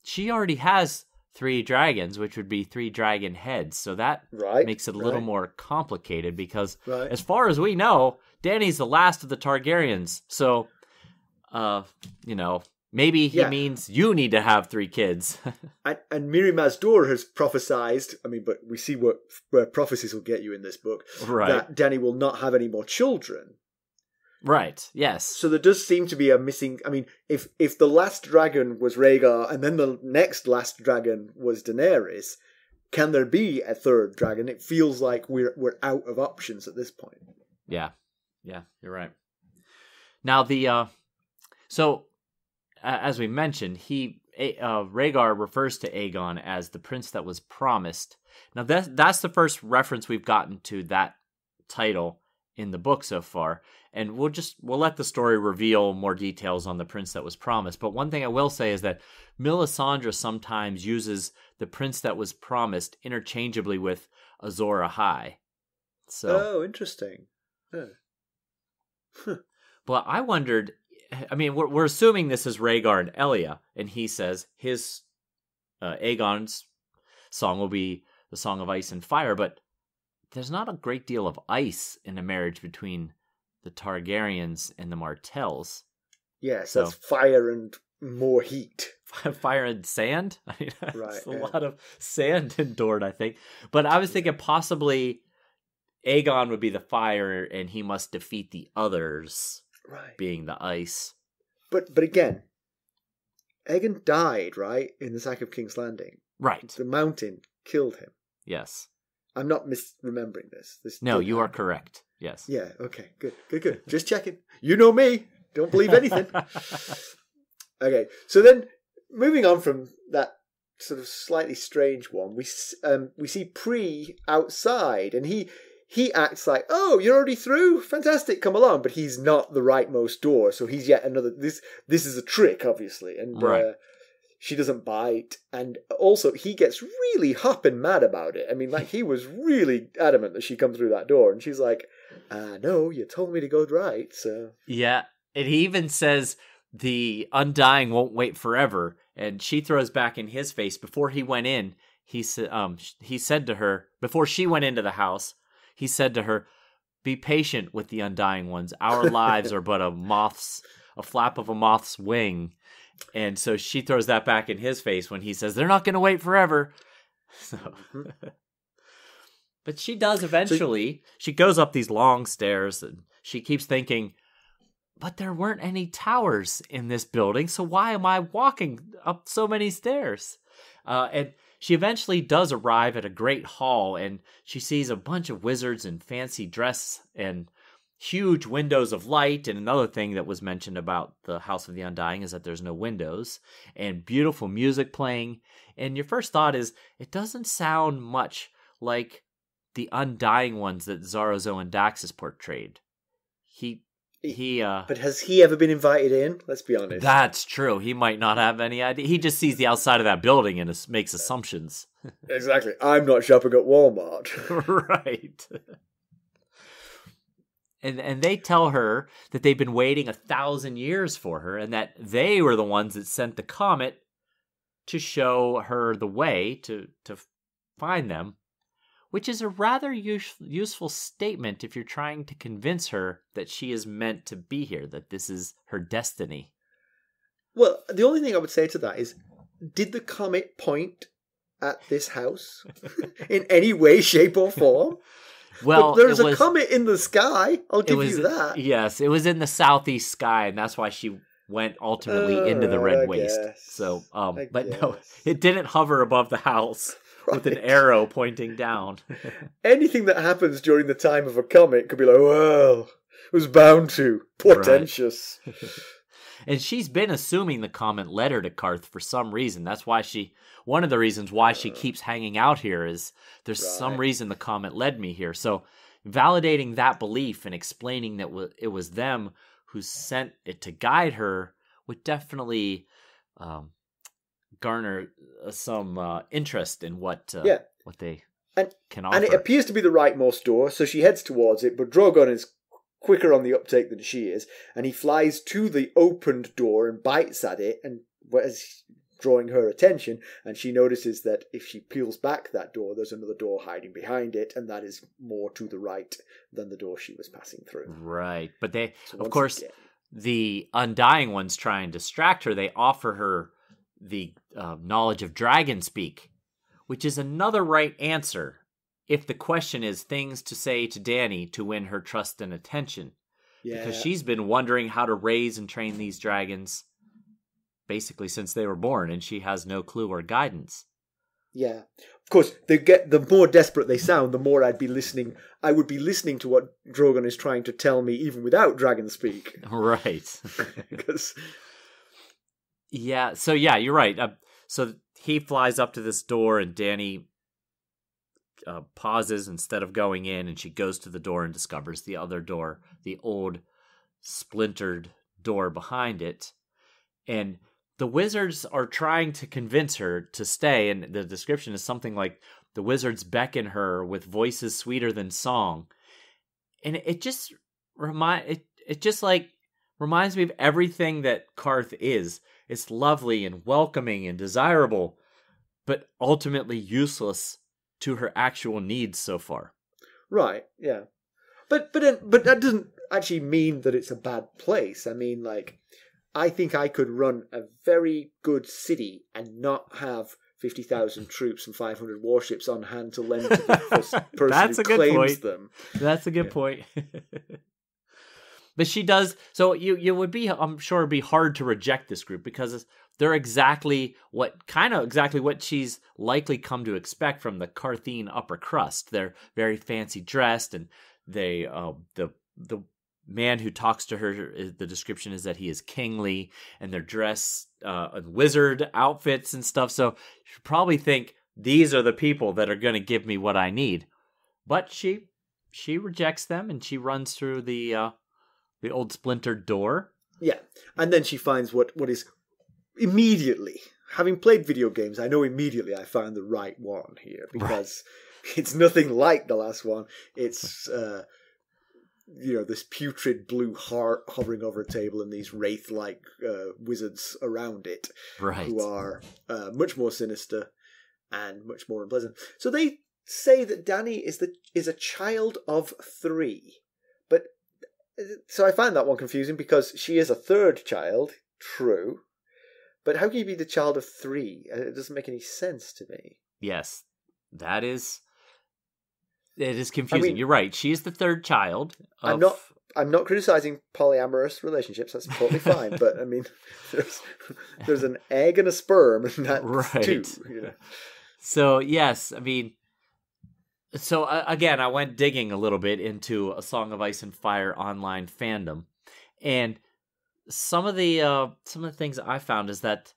She already has three dragons, which would be three dragon heads. So that Right. makes it a little right, more complicated because Right. as far as we know, Dany's the last of the Targaryens. So, uh, you know, maybe he Yeah. means you need to have three kids. And, and Mirri Maz Duur has prophesized. I mean, but we see what where prophecies will get you in this book. right. That Danny will not have any more children. Right. Yes. So there does seem to be a missing. I mean, if if the last dragon was Rhaegar and then the next last dragon was Daenerys, can there be a third dragon? It feels like we're we're out of options at this point. Yeah. Yeah, you're right. Now the uh so a- as we mentioned, he uh Rhaegar refers to Aegon as the prince that was promised. Now that that's the first reference we've gotten to that title in the book so far, and we'll just we'll let the story reveal more details on the prince that was promised. But one thing I will say is that Melisandre sometimes uses the prince that was promised interchangeably with Azor Ahai. So Oh, interesting. Oh. But I wondered. I mean, we're we're assuming this is Rhaegar and Elia, and he says his uh, Aegon's song will be the song of ice and fire. But there's not a great deal of ice in a marriage between the Targaryens and the Martells. Yes, So- that's fire and more heat. fire and sand. I mean, Right, it's a yeah. lot of sand endured, I think. But I was thinking possibly Aegon would be the fire, and he must defeat the others, Right. being the ice. But but again, Aegon died, right, in the sack of King's Landing. Right. The mountain killed him. Yes. I'm not misremembering this. This No, you are correct. Yes. Yeah, okay, good, good, good. Just checking. You know me. Don't believe anything. okay, so then moving on from that sort of slightly strange one, we um, we see Pree outside, and he he acts like, "Oh, you're already through. Fantastic, come along." But he's not the rightmost door, so he's yet another. This this is a trick, obviously, and Right. uh, she doesn't bite, and also he gets really hopping mad about it. I mean, like he was really adamant that she come through that door, and she's like, uh, "No, you told me to go right." So yeah. And he even says the undying won't wait forever. And she throws back in his face before he went in. He said, um, he said to her before she went into the house. He said to her, "Be patient with the undying ones. Our lives are but a moth's, a flap of a moth's wing." And so she throws that back in his face when he says, "They're not going to wait forever." So, but she does eventually. she goes up these long stairs, and she keeps thinking, "But there weren't any towers in this building, so why am I walking up so many stairs?" Uh, and she eventually does arrive at a great hall, and she sees a bunch of wizards in fancy dress and huge windows of light. And another thing that was mentioned about the House of the Undying is that there's no windows and beautiful music playing. And your first thought is, it doesn't sound much like the Undying ones that Xaro Xhoan Daxos portrayed. He, he, uh, But has he ever been invited in? Let's be honest. that's true. He might not have any idea. He just sees the outside of that building and makes assumptions. exactly. I'm not shopping at Walmart. right. And and they tell her that they've been waiting a thousand years for her, and that they were the ones that sent the comet to show her the way to to find them, which is a rather use, useful statement if you're trying to convince her that she is meant to be here, that this is her destiny. well, the only thing I would say to that is, did the comet point at this house in any way, shape, or form? Well, but there's it a comet in the sky. I'll give was you that. yes, it was in the southeast sky, and that's why she went ultimately into the red I waste. guess. So, um, I but no, it didn't hover above the house with an arrow pointing down. Anything that happens during the time of a comet could be like, well, it was bound to. Portentous. And she's been assuming the comment led her to Qarth for some reason. That's why she, one of the reasons why she keeps hanging out here is there's some reason the comment led me here. So validating that belief and explaining that it was them who sent it to guide her would definitely um, garner uh, some uh, interest in what uh, Yeah. what they And- can offer. And it appears to be the rightmost door, so she heads towards it, but Drogon is quicker on the uptake than she is, and he flies to the opened door and bites at it, and as drawing her attention, and she notices that if she peels back that door, there's another door hiding behind it, and that is more to the right than the door she was passing through. right, but they So of course again- the undying ones try and distract her they offer her the uh, knowledge of dragon speak which is another right answer if the question is things to say to Dany to win her trust and attention yeah, because she's been wondering how to raise and train these dragons basically since they were born and she has no clue or guidance Yeah. Of course, they get the more desperate they sound, the more I'd be listening. I would be listening to what Drogon is trying to tell me, even without dragon speak. right Because Yeah, so yeah, you're right. Uh, so he flies up to this door, and Dany uh, pauses instead of going in, and she goes to the door and discovers the other door, the old splintered door behind it. And the wizards are trying to convince her to stay, and the description is something like the wizards beckon her with voices sweeter than song. And it just remind it it just like reminds me of everything that Qarth is. It's lovely and welcoming and desirable, but ultimately useless to her actual needs so far. right, yeah, but but uh, but that doesn't actually mean that it's a bad place. I mean, like, I think I could run a very good city and not have. 50,000 troops and 500 warships on hand to lend to the person That's who a good claims point. them. That's a good Yeah. point. but she does so you you would be I'm sure it'd be hard to reject this group because they're exactly what kind of exactly what she's likely come to expect from the Qartheen upper crust. They're very fancy dressed and they uh, the the man who talks to her the description is that he is kingly and they're dressed uh, in wizard outfits and stuff so you probably think these are the people that are going to give me what i need but she she rejects them and she runs through the uh the old splintered door Yeah, and then she finds what what is immediately. Having played video games, I know immediately I found the right one here because it's nothing like the last one. It's uh, you know this putrid blue heart hovering over a table and these wraith-like uh, wizards around it right who are uh, much more sinister and much more unpleasant. So they say that Dany is the is a child of three, so I find that one confusing because she is a third child. True, but how can you be the child of three? Uh, It doesn't make any sense to me. yes that is it is confusing mean- you're right she is the third child of, I'm not- I'm not criticizing polyamorous relationships. That's totally fine. but I mean, there's there's an egg and a sperm, and that's Right. two. You know? So yes, I mean, so uh, again, I went digging a little bit into a Song of Ice and Fire online fandom, and some of the uh, some of the things I found is that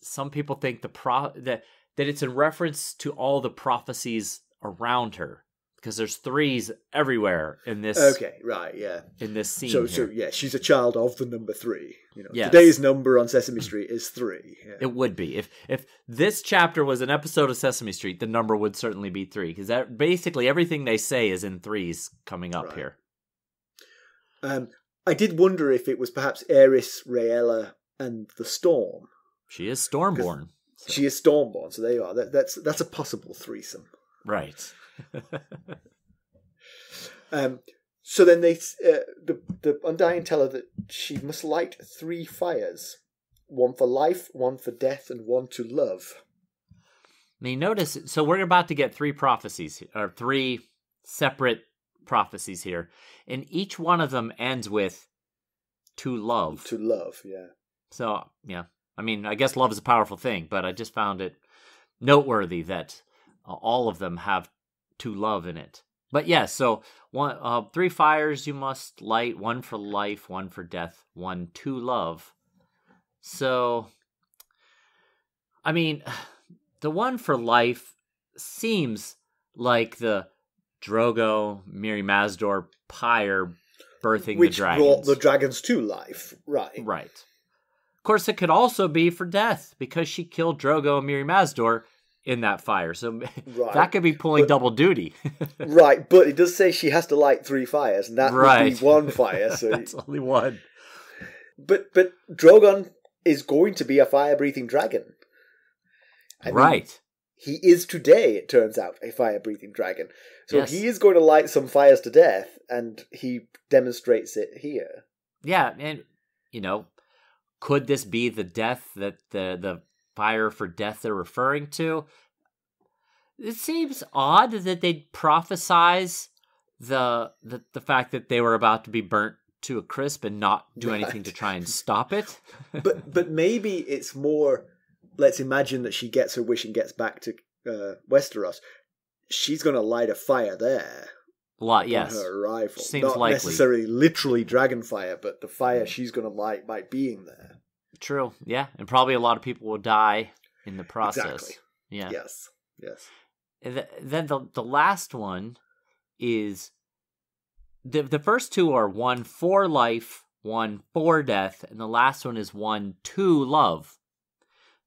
some people think the pro that that it's in reference to all the prophecies around her because there's threes everywhere in this Okay, right, yeah. in this scene. So, here. so yeah, she's a child of the number three. You know, Yes. today's number on Sesame Street is three. Yeah. It would be if if this chapter was an episode of Sesame Street, the number would certainly be three because that basically everything they say is in threes coming up Right. here. Um, I did wonder if it was perhaps Aerys, Rhaella, and the Storm. She is Stormborn, so- She is Stormborn, so there you are. That, that's that's a possible threesome. right? Um, so then they uh, the the Undying tell her that she must light three fires, one for life, one for death, and one to love. I mean, notice. So we're about to get three prophecies or three separate prophecies here, and each one of them ends with "to love." To love, yeah. So yeah, I mean, I guess love is a powerful thing, but I just found it noteworthy that uh, all of them have to love in it. But yes, so one, uh, three fires you must light: one for life, one for death, one to love. So, I mean, the one for life seems like the Drogo, Mirri Maz Duur, Pyre birthing Which the dragons. brought the dragons to life. Right. Right. Of course, it could also be for death because she killed Drogo and Mirri Maz Duur in that fire. So Right. that could be pulling But- double duty. Right, but it does say she has to light three fires, and that would be one fire. So, That's only one. but but Drogon is going to be a fire-breathing dragon. I mean, right. he is today. It turns out a fire-breathing dragon. So Yes. he is going to light some fires to death, and he demonstrates it here. Yeah, and you know, could this be the death that the the fire for death they're referring to? It seems odd that they'd prophesize the the the fact that they were about to be burnt to a crisp and not do anything to try and stop it. But but maybe it's more. Let's imagine that she gets her wish and gets back to uh, Westeros. She's going to light a fire there. A lot, yes. her arrival. Seems Not likely. necessarily literally dragon fire, but the fire she's going to light by being there. True. Yeah, and probably a lot of people will die in the process. Exactly. Yeah. Yes. Yes. And th- then the the last one is the the first two are one for life, one for death, and the last one is one to love.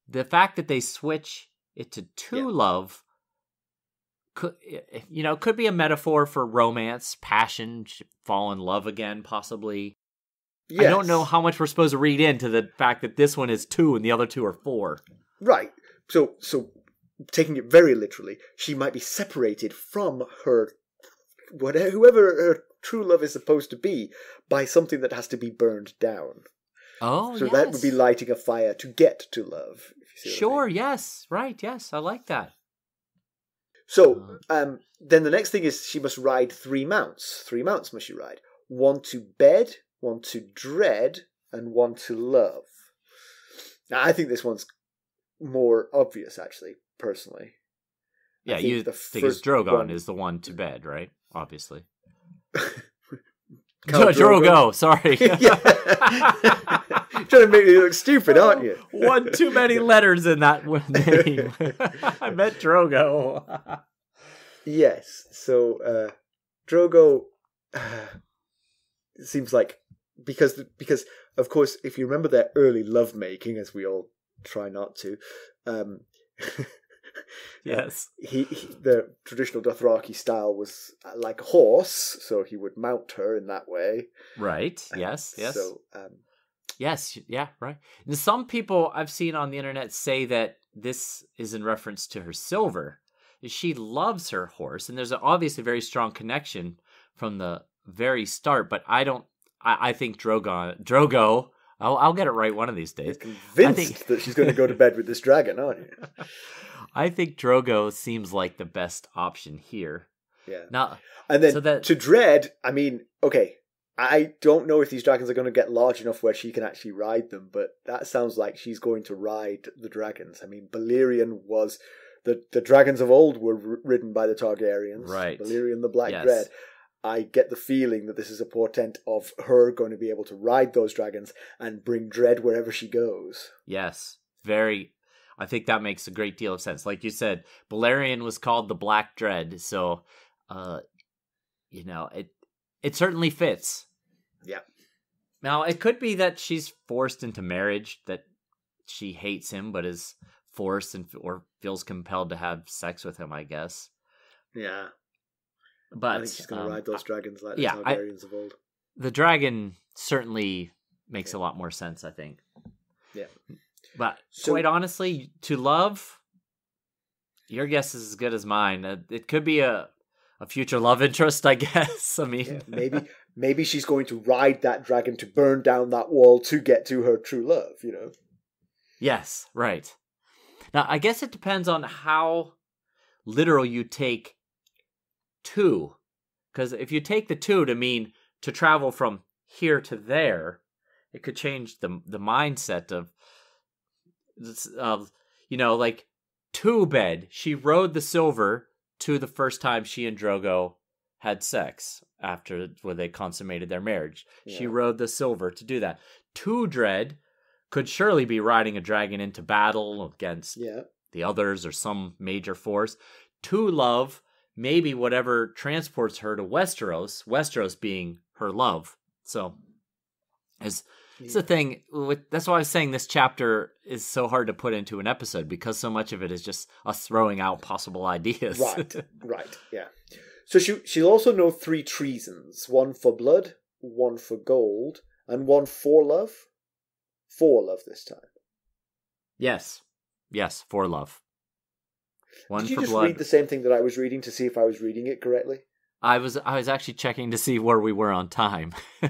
The fact that they switch it to to Yeah. love could you know could be a metaphor for romance, passion, fall in love again, possibly. I don't know how much we're supposed to read into the fact that this one is two and the other two are four. Right. So so taking it very literally, she might be separated from her whatever whoever her true love is supposed to be by something that has to be burned down. Oh, so that would be lighting a fire to get to love. If you see what I Sure, mean. yes, right, yes, I like that. So um, then the next thing is she must ride three mounts. Three mounts must she ride. One to bed, one to dread, and one to love. Now I think this one's more obvious, actually, personally. Yeah, you the think it's Drogon one- is the one to bed, right? Obviously. Khal Drogo, sorry. Trying to make me look stupid, aren't you? One too many letters in that name. I meant Drogo. Yes. So uh Drogo uh, seems like because because of course if you remember their early lovemaking as we all try not to um yes. he, he the traditional Dothraki style was uh, like a horse so he would mount her in that way Right. Yes. Yes. so um Yes, yeah, right. And some people I've seen on the internet say that this is in reference to her silver. She loves her horse, and there's a, obviously a very strong connection from the very start. But I don't. I, I think Drogon, Drogo. I'll, I'll get it right one of these days. convinced think- that she's going to go to bed with this dragon aren't you I think Drogo seems like the best option here. yeah Now, And then So that- to Dread, I mean, okay, I don't know if these dragons are going to get large enough where she can actually ride them, but that sounds like she's going to ride the dragons. I mean, Balerion was the the dragons of old were ridden by the Targaryens, Right. Balerion the Black Yes. Dread. I get the feeling that this is a portent of her going to be able to ride those dragons and bring dread wherever she goes. yes, very. I think that makes a great deal of sense. Like you said, Balerion was called the Black Dread, so uh, you know it. It certainly fits. Yeah. Now it could be that she's forced into marriage, that she hates him, but is forced and or feels compelled to have sex with him. I guess. Yeah, But I think she's going to um, ride those dragons like yeah, the I- of old. the dragon certainly makes a lot more sense. I think. Yeah. But So- quite honestly, to love, your guess is as good as mine. Uh, It could be a a future love interest, I guess. I mean, Yeah, maybe maybe she's going to ride that dragon to burn down that wall to get to her true love, you know. yes, right. Now, I guess it depends on how literal you take two, because if you take the two to mean to travel from here to there, it could change the the mindset of of you know like to bed. She rode the silver to the first time she and Drogo had sex after where they consummated their marriage. She rode the silver to do that. To dread could surely be riding a dragon into battle against Yeah. the others or some major force. To love, maybe whatever transports her to Westeros, Westeros being her love. So, it's the thing with that's why I was saying this chapter is so hard to put into an episode because so much of it is just us throwing out possible ideas. Right, right, yeah. So she she'll also know three treasons: one for blood, one for gold, and one for love. For love this time. yes. Yes, for love. One Did you just blood. read the same thing that I was reading to see if I was reading it correctly? I was I was actually checking to see where we were on time.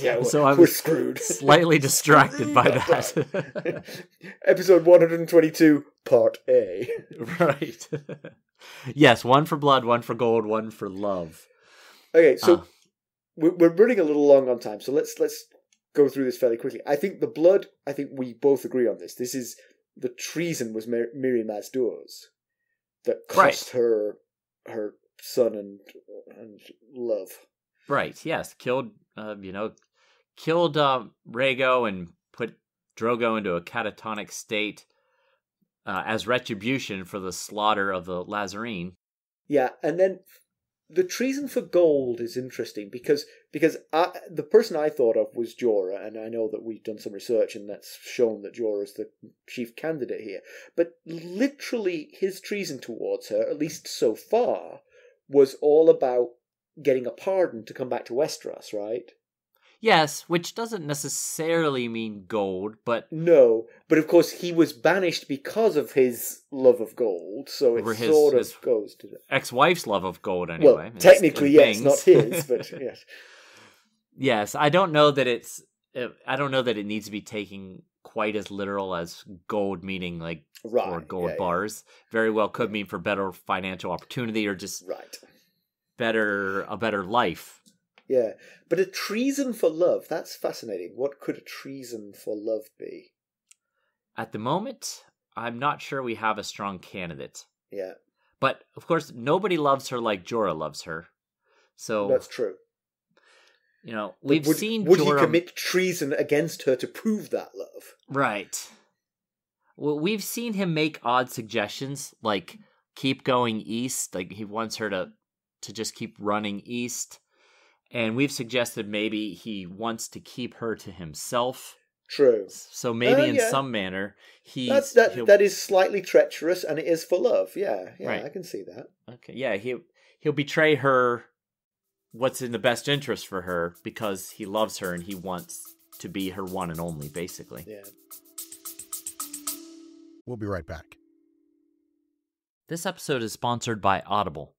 yeah, so I we're was screwed. slightly distracted by that. Episode 122, Part A. right. yes, one for blood, one for gold, one for love. Okay, so ah. we're, we're running a little long on time, so let's let's go through this fairly quickly. I think the blood. I think we both agree on this. This is the treason was Mir- Mirri Maz Duur's that cost her her son and and love. Right. Yes, killed. Uh, you know, killed uh, Rhaego and put Drogo into a catatonic state uh, as retribution for the slaughter of the Lhazareen. Yeah, and then the treason for gold is interesting because because I, the person I thought of was Jorah, and I know that we've done some research and that's shown that Jorah is the chief candidate here. But literally, his treason towards her, at least so far, was all about getting a pardon to come back to Westeros, right? Yes, which doesn't necessarily mean gold, but No, but of course he was banished because of his love of gold, so it his- sort of his goes to the. ex-wife's love of gold anyway. well, It's- technically, yes, not his, but yes. Yes, I don't know that it's. uh, I don't know that it needs to be taken quite as literal as gold, meaning like Right. for gold yeah, yeah. bars. Very well could mean for better financial opportunity or just Right. better a better life. Yeah. But a treason for love, that's fascinating. What could a treason for love be? At the moment, I'm not sure we have a strong candidate. Yeah, But of course, nobody loves her like Jorah loves her. So that's true. you know we've would, seen Would Jorah he commit treason against her to prove that love? right. Well, we've seen him make odd suggestions like keep going east, like he wants her to to just keep running east. And we've suggested maybe he wants to keep her to himself. True. So maybe Uh, in yeah. some manner he That's that. he'll- That is slightly treacherous, and it is for love. Yeah, yeah, Right. I can see that. Okay, yeah, he he'll betray her what's in the best interest for her because he loves her and he wants to be her one and only basically. Yeah. We'll be right back. This episode is sponsored by Audible.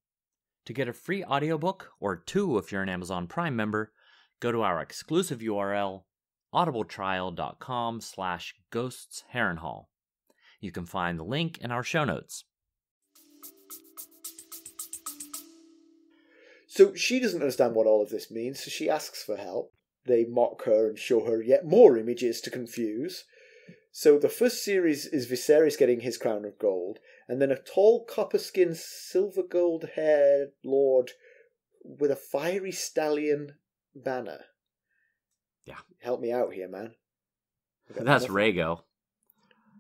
To get a free audiobook or two if you're an Amazon Prime member, go to our exclusive URL audibletrial.com slash ghosts Harrenhal. You can find the link in our show notes. So she doesn't understand what all of this means, so she asks for help. They mock her and show her yet more images to confuse. So the first series is Viserys getting his crown of gold, and then a tall copper skinned, silver gold haired lord with a fiery stallion banner. Yeah. Help me out here, man. That's nothing. Rhaego.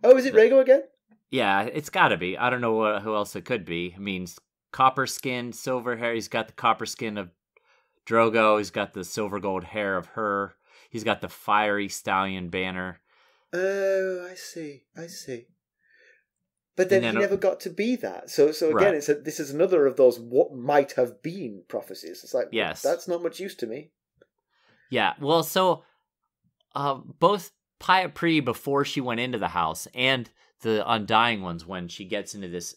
Oh, is it Rhaego again? Yeah, it's got to be. I don't know what, who else it could be. I mean, copper skinned, silver hair. He's got the copper skin of Drogo. He's got the silver gold hair of her. He's got the fiery stallion banner. Oh, I see. I see. But then, he never got to be that. So, so again, Right. it's a, this is another of those what might have been prophecies. It's like, Yes. that's not much use to me. Yeah, well, so uh, both Pyat Pree before she went into the house and the Undying ones when she gets into this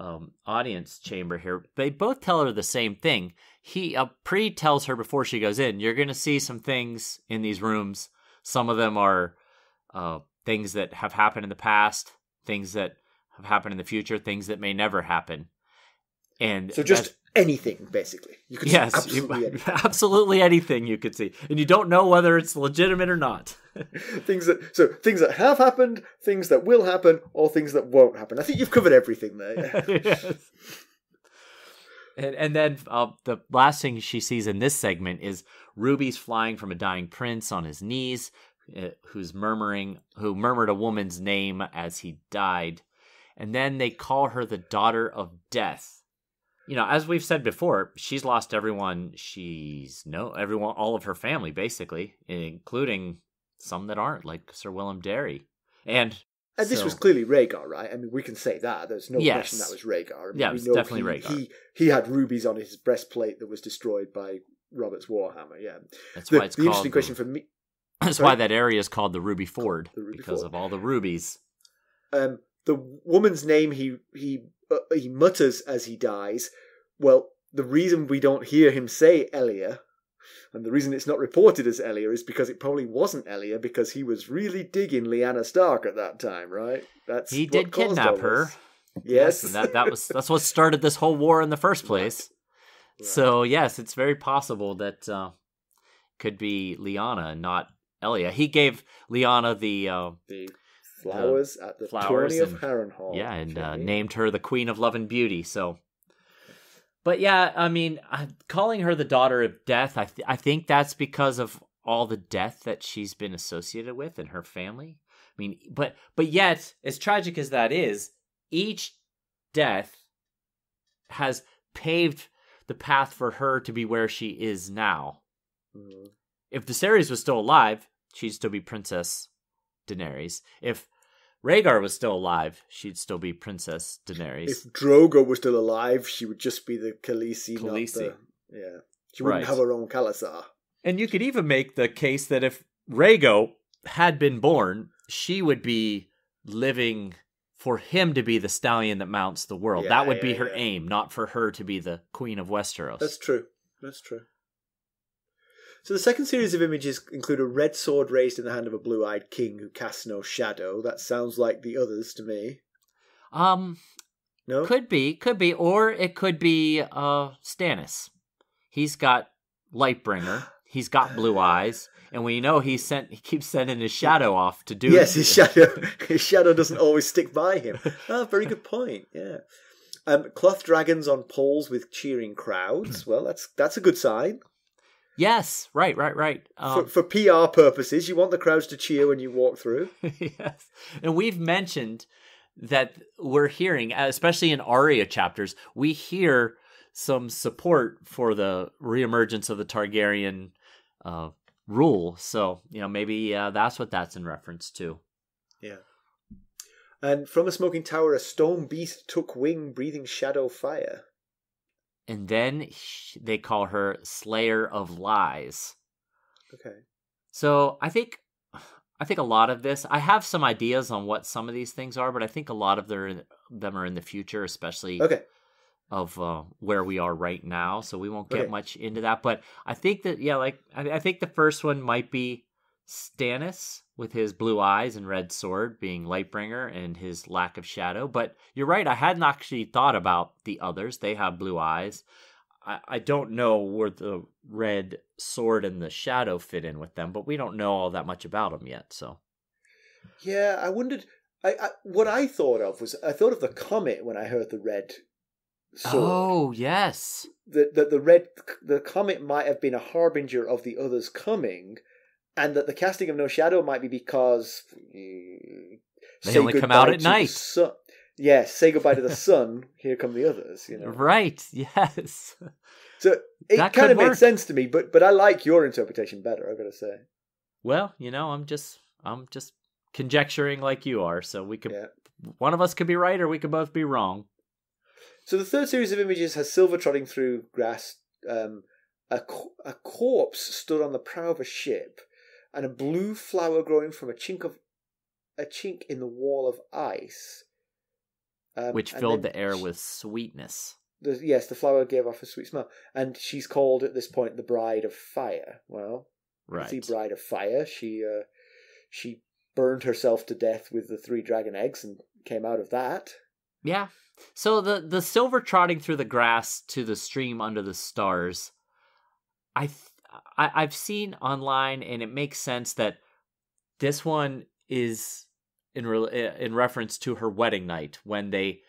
um, audience chamber here, they both tell her the same thing. He uh, Pre tells her before she goes in, "You're going to see some things in these rooms. Some of them are uh, things that have happened in the past, things that have happened in the future, things that may never happen." And So just anything, basically. You could yes, absolutely you- anything. absolutely anything you could see, and you don't know whether it's legitimate or not. things that so things that have happened, things that will happen, or things that won't happen. I think you've covered everything there. yeah. Yes. And, and then uh, the last thing she sees in this segment is rubies flying from a dying prince on his knees. Uh, who's murmuring, who murmured a woman's name as he died, and then they call her the daughter of death. You know, as we've said before, she's lost everyone she's no everyone, all of her family basically, including some that aren't, like Sir Willem Darry, and And this was clearly Rhaegar, right? I mean, we can say that. There's no Yes. question that was Rhaegar. I mean, Yeah, it was definitely he, Rhaegar. He, he had rubies on his breastplate that was destroyed by Robert's Warhammer, yeah. that's The, why it's the called. interesting question for me that's sorry? why that area is called the Ruby Ford The Ruby because Ford. of all the rubies. um, the woman's name he he uh, he mutters as he dies. Well, the reason we don't hear him say Elia, and the reason it's not reported as Elia, is because it probably wasn't Elia because he was really digging Lyanna Stark at that time, right? That's He did kidnap her. this. Yes, and that that was that's what started this whole war in the first place. Right. So yes, it's very possible that uh, could be Lyanna, not Elia. He gave Lyanna the uh, the flowers at the flowers tourney of and- Harrenhal. yeah, and uh, named her the Queen of Love and Beauty. So, but yeah, I mean, uh, calling her the daughter of death, I th- I think that's because of all the death that she's been associated with in her family. I mean, but but yet, as tragic as that is, each death has paved the path for her to be where she is now. Mhm. If Viserys was still alive, she'd still be Princess Daenerys. If Rhaegar was still alive, she'd still be Princess Daenerys. If Drogo was still alive, she would just be the Khaleesi, not Khaleesi. the yeah. She wouldn't Right. have her own khalasar. And you could even make the case that if Rhaego had been born, she would be living for him to be the stallion that mounts the world. Yeah, that would be her yeah. aim, not for her to be the queen of Westeros. That's true. That's true. So the second series of images include a red sword raised in the hand of a blue-eyed king who casts no shadow. That sounds like the others to me. um, No, could be, could be, or it could be uh Stannis. He's got Lightbringer. He's got blue eyes, and we know he sent. He keeps sending his shadow off to do. yes, his shadow. His shadow doesn't always stick by him. Ah, very good point. Yeah. Um, cloth dragons on poles with cheering crowds. Well, that's that's a good sign. Yes, right, right, right. Um, for, for PR purposes, you want the crowds to cheer when you walk through. yes. And we've mentioned that we're hearing, especially in Arya chapters, we hear some support for the reemergence of the Targaryen uh, rule. So, you know, maybe uh, that's what that's in reference to. Yeah. And from a smoking tower, a stone beast took wing, breathing shadow fire. And then they call her Slayer of Lies. Okay. So I think I think a lot of this I have some ideas on what some of these things are, but I think a lot of their, them are in the future, especially Okay. of uh, where we are right now. So we won't get Okay. much into that. But I think that yeah, like I, I think the first one might be Stannis with his blue eyes and red sword being Lightbringer and his lack of shadow. But you're right, I hadn't actually thought about the others. They have blue eyes. I, I don't know where the red sword and the shadow fit in with them, but we don't know all that much about them yet. So Yeah, I wondered. I, I what I thought of was I thought of the comet when I heard the red sword. oh yes, That that the red the comet might have been a harbinger of the others coming, and that the casting of no shadow might be because mm, They say only come out at night. Yes, say goodbye to the sun. Here come the others. You know, right, yes. so it That kind of made sense to me. But but I like your interpretation better. I've got to say. Well, you know, I'm just I'm just conjecturing like you are, so we could Yeah. one of us could be right or we could both be wrong. So the third series of images has Silver trotting through grass. Um, a, co- a corpse stood on the prow of a ship, and a blue flower growing from a chink of a chink in the wall of ice, um, which filled the air she- with sweetness. the, yes, the flower gave off a sweet smell, and she's called at this point the Bride of Fire. Well, Right. see Bride of Fire. She uh, she burned herself to death with the three dragon eggs and came out of that. Yeah. So the the silver trotting through the grass to the stream under the stars. I, I I've seen online and it makes sense that this one is in re- eh, in reference to her wedding night when they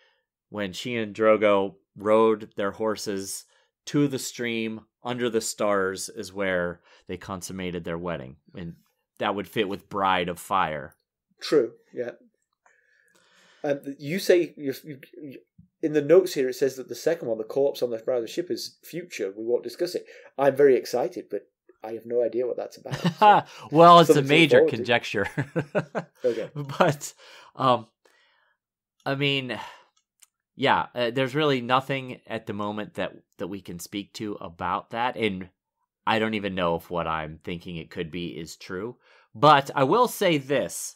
when she and Drogo rode their horses to the stream under the stars is where they consummated their wedding and that would fit with Bride of Fire. True. Yeah. You say you, you, in the notes here it says that the second one, the corpse on the prow of the ship, is future. We won't discuss it. I'm very excited, but I have no idea what that's about. So. well, it's a major look forward to. conjecture. Okay. But um I mean yeah, uh, there's really nothing at the moment that that we can speak to about that and I don't even know if what I'm thinking it could be is true. But I will say this.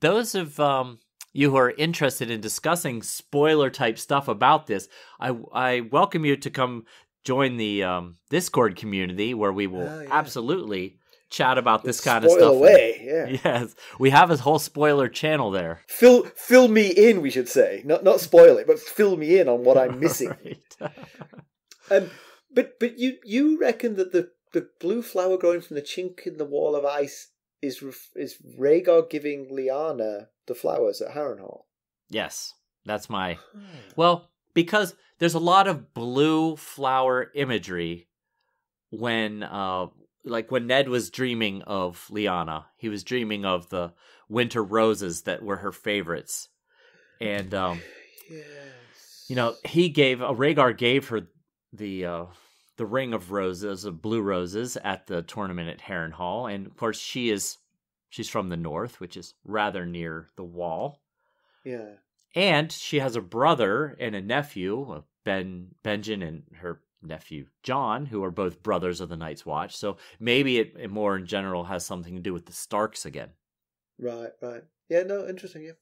Those of um you who are interested in discussing spoiler type stuff about this, I I welcome you to come join the um, Discord community where we will Oh, yeah. absolutely chat about this kind of Spoil stuff. away. Yeah. Yes, we have a whole spoiler channel there. Fill fill me in. We should say not not spoil it, but fill me in on what I'm missing. Right. Um, but but you you reckon that the, the blue flower growing from the chink in the wall of ice is ref- is Rhaegar giving Lyanna the flowers at Harrenhal? yes, that's my well because there's a lot of blue flower imagery when uh like when Ned was dreaming of Lyanna, he was dreaming of the winter roses that were her favorites. And um Yes. you know, he gave uh, Rhaegar gave her the uh the ring of roses, of blue roses at the tournament at Harrenhal, and of course she is she's from the north, which is rather near the wall. Yeah. And she has a brother and a nephew, uh, Ben Benjen and her nephew Jon, who are both brothers of the Night's Watch. So maybe it, it more in general has something to do with the Starks again. Right, right. Yeah, no, interesting, yeah.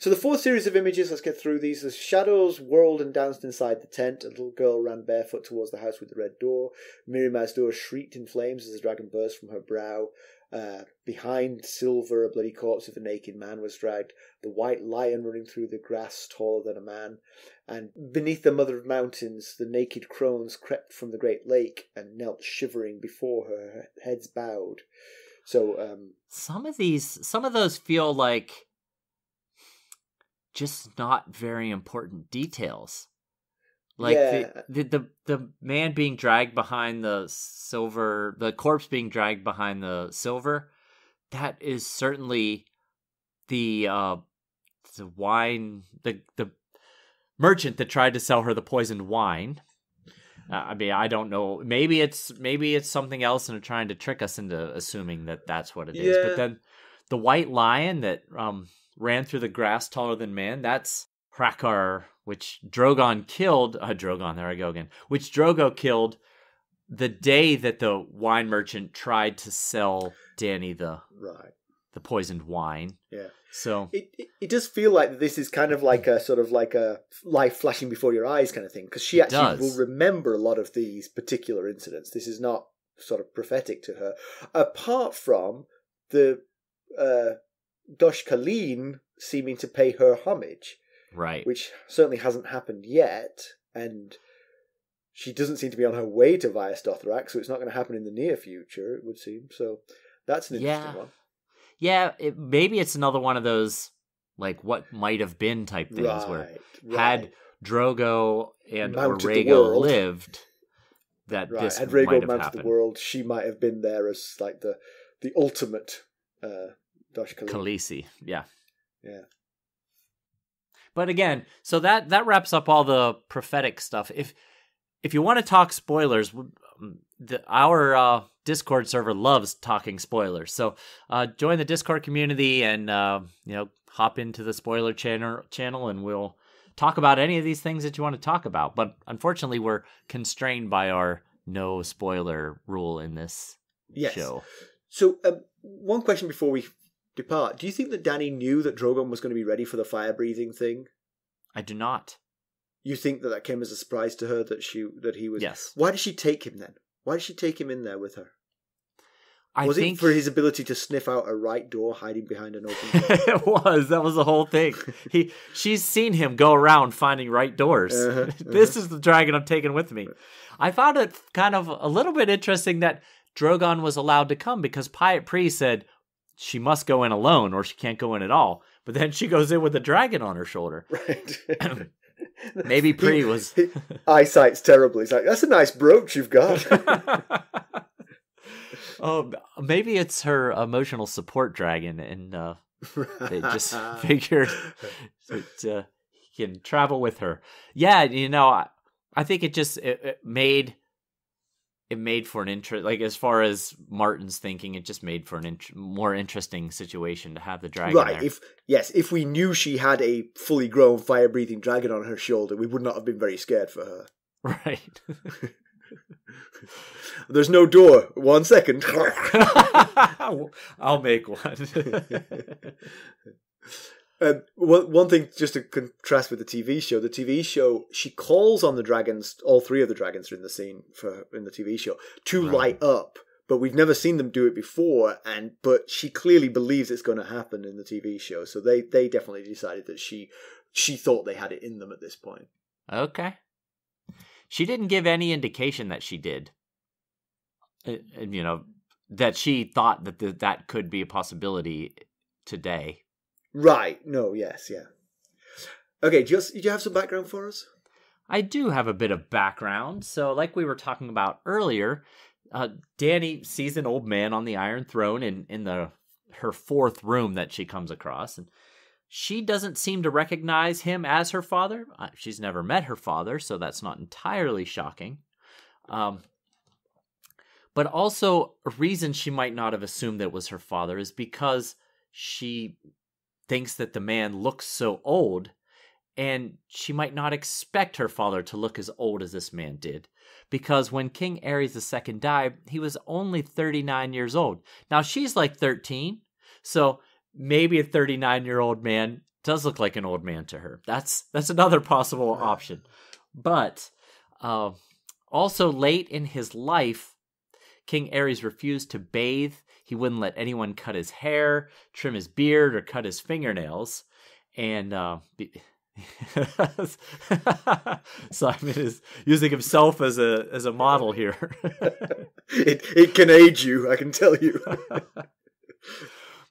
So the fourth series of images, let's get through these. There's shadows whirled and danced inside the tent. A little girl ran barefoot towards the house with the red door. Mirri Maz Duur shrieked in flames as the dragon burst from her brow. Uh, behind Silver, a bloody corpse of a naked man was dragged. The white lion running through the grass, taller than a man. And beneath the mother of mountains, the naked crones crept from the great lake and knelt shivering before her, heads bowed. So, um, Some of these, some of those feel like just not very important details. Like Yeah. the, the the the man being dragged behind the silver, the corpse being dragged behind the silver, that is certainly the uh the wine the the merchant that tried to sell her the poisoned wine. Uh, I mean, I don't know. Maybe it's maybe it's something else, and they're trying to trick us into assuming that that's what it is. Yeah. But then the white lion that um ran through the grass taller than man. That's hrakkar, which Drogon killed. Uh, Drogon, there I go again. Which Drogo killed the day that the wine merchant tried to sell Dany the right. The poisoned wine. Yeah. So It, it it does feel like this is kind of like a sort of like a life flashing before your eyes kind of thing because she actually does. will remember a lot of these particular incidents. This is not sort of prophetic to her, apart from the uh, Dosh Khaleen seeming to pay her homage, right, which certainly hasn't happened yet, and she doesn't seem to be on her way to Vaes Dothrak, so it's not going to happen in the near future. It would seem so. That's an interesting Yeah. one. Yeah, it, maybe it's another one of those like what might have been type things right, where right. had Drogo and Mounted world. lived, that Right, this had might Rhaegar have mounted happened. the world, she might have been there as like the the ultimate uh, Dosh Khalid. Khaleesi, yeah. Yeah. But again, so that that wraps up all the prophetic stuff. If if you want to talk spoilers, the, our uh, Discord server loves talking spoilers. So uh, join the Discord community and uh, you know hop into the spoiler channel channel, and we'll talk about any of these things that you want to talk about. But unfortunately, we're constrained by our no spoiler rule in this Yes. show. So, um, one question before we depart: Do you think that Dany knew that Drogon was going to be ready for the fire breathing thing? I do not. You think that that came as a surprise to her that she that he was? Yes. Why did she take him then? Why did she take him in there with her? I was think it for his ability to sniff out a right door hiding behind an open door? it was. That was the whole thing. He she's seen him go around finding right doors. Uh-huh, this is the dragon I'm taking with me. I found it kind of a little bit interesting that Drogon was allowed to come because Pyat Pree said she must go in alone or she can't go in at all. But then she goes in with a dragon on her shoulder. right. Maybe Pri was Eyesight's terrible. He's like, "That's a nice brooch you've got." Oh, maybe it's her emotional support dragon, and uh, they just figured that uh, he can travel with her. Yeah, you know, I, I think it just it, it made it made for an interest like as far as martin's thinking it just made for an int- more interesting situation to have the dragon right there. if yes if we knew she had a fully grown fire breathing dragon on her shoulder we would not have been very scared for her right there's no door one second i'll make one Um, one, one thing, just to contrast with the TV show, the TV show she calls on the dragons. All three of the dragons are in the scene for in the TV show to Right. light up, but we've never seen them do it before. And but she clearly believes it's going to happen in the TV show, so they they definitely decided that she she thought they had it in them at this point. okay she didn't give any indication that she did you know that she thought that th- that could be a possibility today Right? No. Yes. Yeah. Okay. Just did you have some background for us? I do have a bit of background. So, like we were talking about earlier, uh, Dany sees an old man on the Iron Throne in in the her fourth room that she comes across, and she doesn't seem to recognize him as her father. Uh, she's never met her father, so that's not entirely shocking. Um, but also, a reason she might not have assumed that it was her father is because she thinks that the man looks so old and she might not expect her father to look as old as this man did because when king Aerys ii died he was only 39 years old now she's like 13 so maybe a 39 year old man does look like an old man to her. That's that's another possible option. But uh, also late in his life king Aerys refused to bathe. He wouldn't let anyone cut his hair trim his beard or cut his fingernails. And uh, be- Simon is using himself as a as a model here. it it can aid you, I can tell you.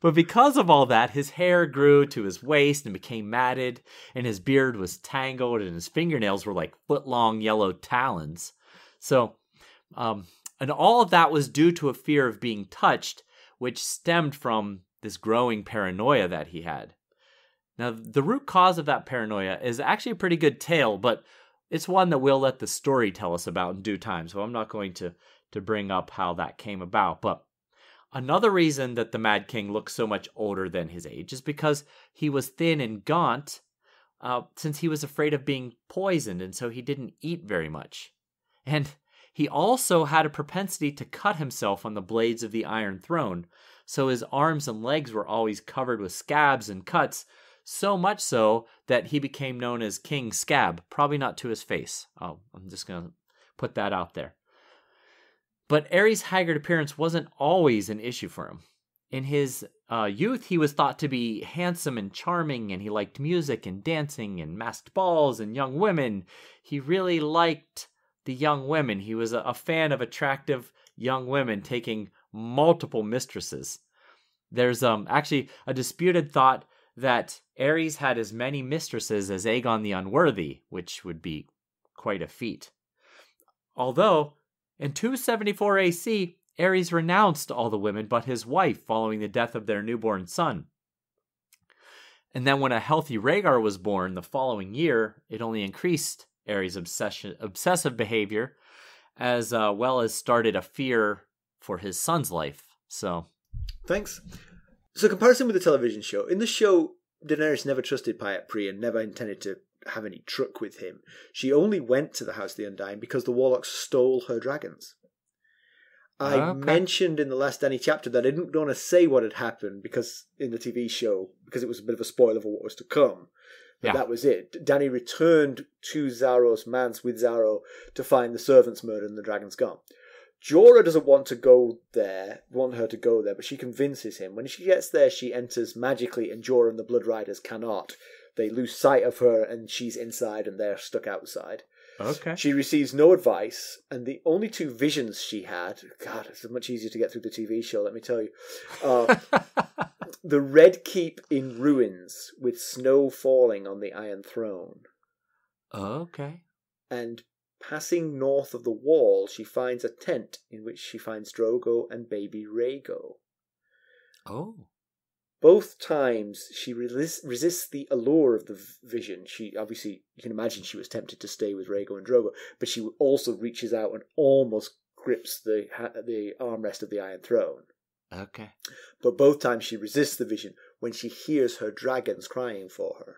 but because of all that, his hair grew to his waist and became matted, and his beard was tangled, and his fingernails were like foot long yellow talons. So, um, and all of that was due to a fear of being touched, which stemmed from this growing paranoia that he had. Now, the root cause of that paranoia is actually a pretty good tale, but it's one that we'll let the story tell us about in due time. So I'm not going to to bring up how that came about. But another reason that the Mad King looks so much older than his age is because he was thin and gaunt, uh, since he was afraid of being poisoned, and so he didn't eat very much. And he also had a propensity to cut himself on the blades of the Iron Throne, so his arms and legs were always covered with scabs and cuts so much so that he became known as King Scab, probably not to his face. Oh, I'm just going to put that out there. But Aerys' haggard appearance wasn't always an issue for him. In his uh, youth, he was thought to be handsome and charming, and he liked music and dancing and masked balls and young women. He really liked the young women. He was a, a fan of attractive young women taking multiple mistresses. There's um actually a disputed thought that Aerys had as many mistresses as Aegon the Unworthy, which would be quite a feat. Although, in 274 AC, Aerys renounced all the women but his wife following the death of their newborn son. And then when a healthy Rhaegar was born the following year, it only increased Aerys' obsession, obsessive behavior, as uh, well as started a fear for his son's life. So, Thanks. So, comparison with the television show. In the show, Daenerys never trusted Pyat Pree and never intended to have any truck with him. She only went to the House of the Undying because the Warlocks stole her dragons. I ah, Okay. mentioned in the last Dany chapter that I didn't want to say what had happened because in the TV show because it was a bit of a spoiler for what was to come. But Yeah. that was it. Dany returned to Xaro's manse with Zaro to find the servants murdered and the dragons gone. Jorah doesn't want to go there, want her to go there, but she convinces him. When she gets there, she enters magically, and Jorah and the Blood Riders cannot. They lose sight of her, and she's inside, and they're stuck outside. okay. She receives no advice, and the only two visions she had God, it's much easier to get through the TV show, let me tell you. Uh, the Red Keep in ruins with snow falling on the Iron Throne, okay. and passing north of the wall, she finds a tent in which she finds Drogo and baby Rhaego. Oh. Both times she resist, resists the allure of the vision. She obviously, you can imagine she was tempted to stay with Rhaego and Drogo, but she also reaches out and almost grips the the armrest of the Iron Throne. Okay. But both times she resists the vision when she hears her dragons crying for her.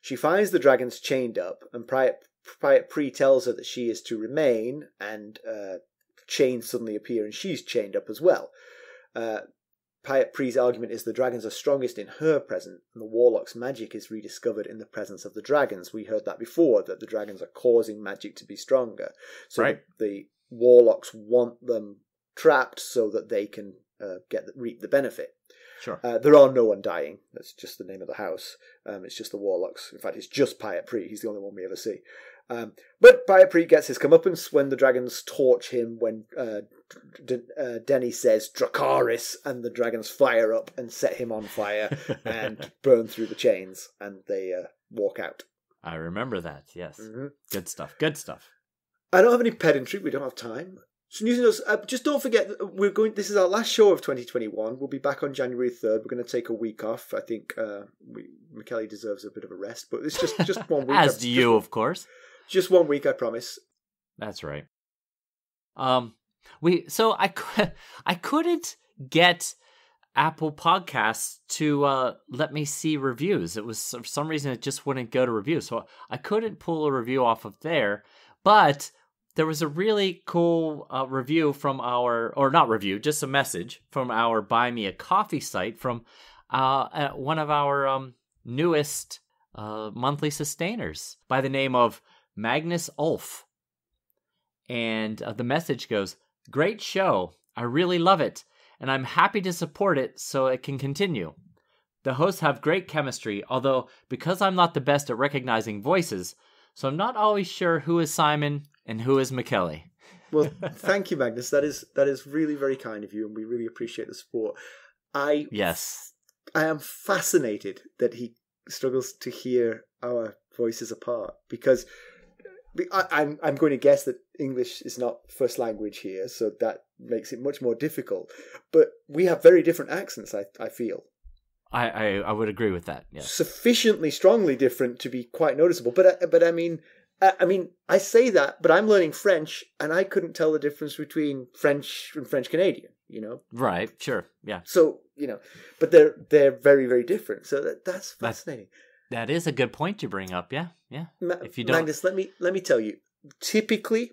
She finds the dragons chained up, and Pree tells her that she is to remain, and uh, chains suddenly appear, and she's chained up as well. Uh, Pree's argument is the dragons are strongest in her presence, and the warlock's magic is rediscovered in the presence of the dragons. We heard that before, that the dragons are causing magic to be stronger. So Right. the, the warlocks want them trapped so that they can uh, get the, reap the benefit. Sure. Uh, there are no undying. That's just the name of the house. Um, it's just the warlocks. In fact, it's just Pyat Pree. He's the only one we ever see. Um, but Pyat gets his comeuppance when the dragons torch him. When uh, D- uh, Denny says Dracarys, and the dragons fire up and set him on fire and burn through the chains, and they uh, walk out. I remember that. Yes. Mhm. Good stuff. Good stuff. I don't have any pedantry. We don't have time. So news and notes, uh, just don't forget we're going. This is our last show of 2021. We'll be back on January 3rd. We're going to take a week off. I think uh, we, Mackelly deserves a bit of a rest, but it's just just one week. As do you, of course. Just one week, I promise. That's right. Um, we so I I couldn't get Apple Podcasts to uh, let me see reviews. It was for some reason it just wouldn't go to review, so I couldn't pull a review off of there. But there was a really cool uh, review from our, or not review, just a message from our Buy Me a Coffee site from uh, uh, one of our um, newest uh, monthly sustainers by the name of Magnus Ulf. And uh, the message goes Great show. I really love it. And I'm happy to support it so it can continue. The hosts have great chemistry, although because I'm not the best at recognizing voices, so I'm not always sure who is Simon and who is Mackelly. Well, thank you, Magnus. That is that is really very kind of you, and we really appreciate the support. I Yes. I am fascinated that he struggles to hear our voices apart because I, I'm I'm going to guess that English is not first language here, so that makes it much more difficult. But we have very different accents. I I feel I, I, I would agree with that. Yes. sufficiently strongly different to be quite noticeable. But I, but I mean. I I mean, I say that, but I'm learning French, and I couldn't tell the difference between French and French Canadian. You know, Right. Sure. Yeah. so you know, but they're they're very very different. So that, that's That's- fascinating. That is a good point you bring up. Yeah. Yeah. Ma- If you don't- Magnus, let me let me tell you. Typically,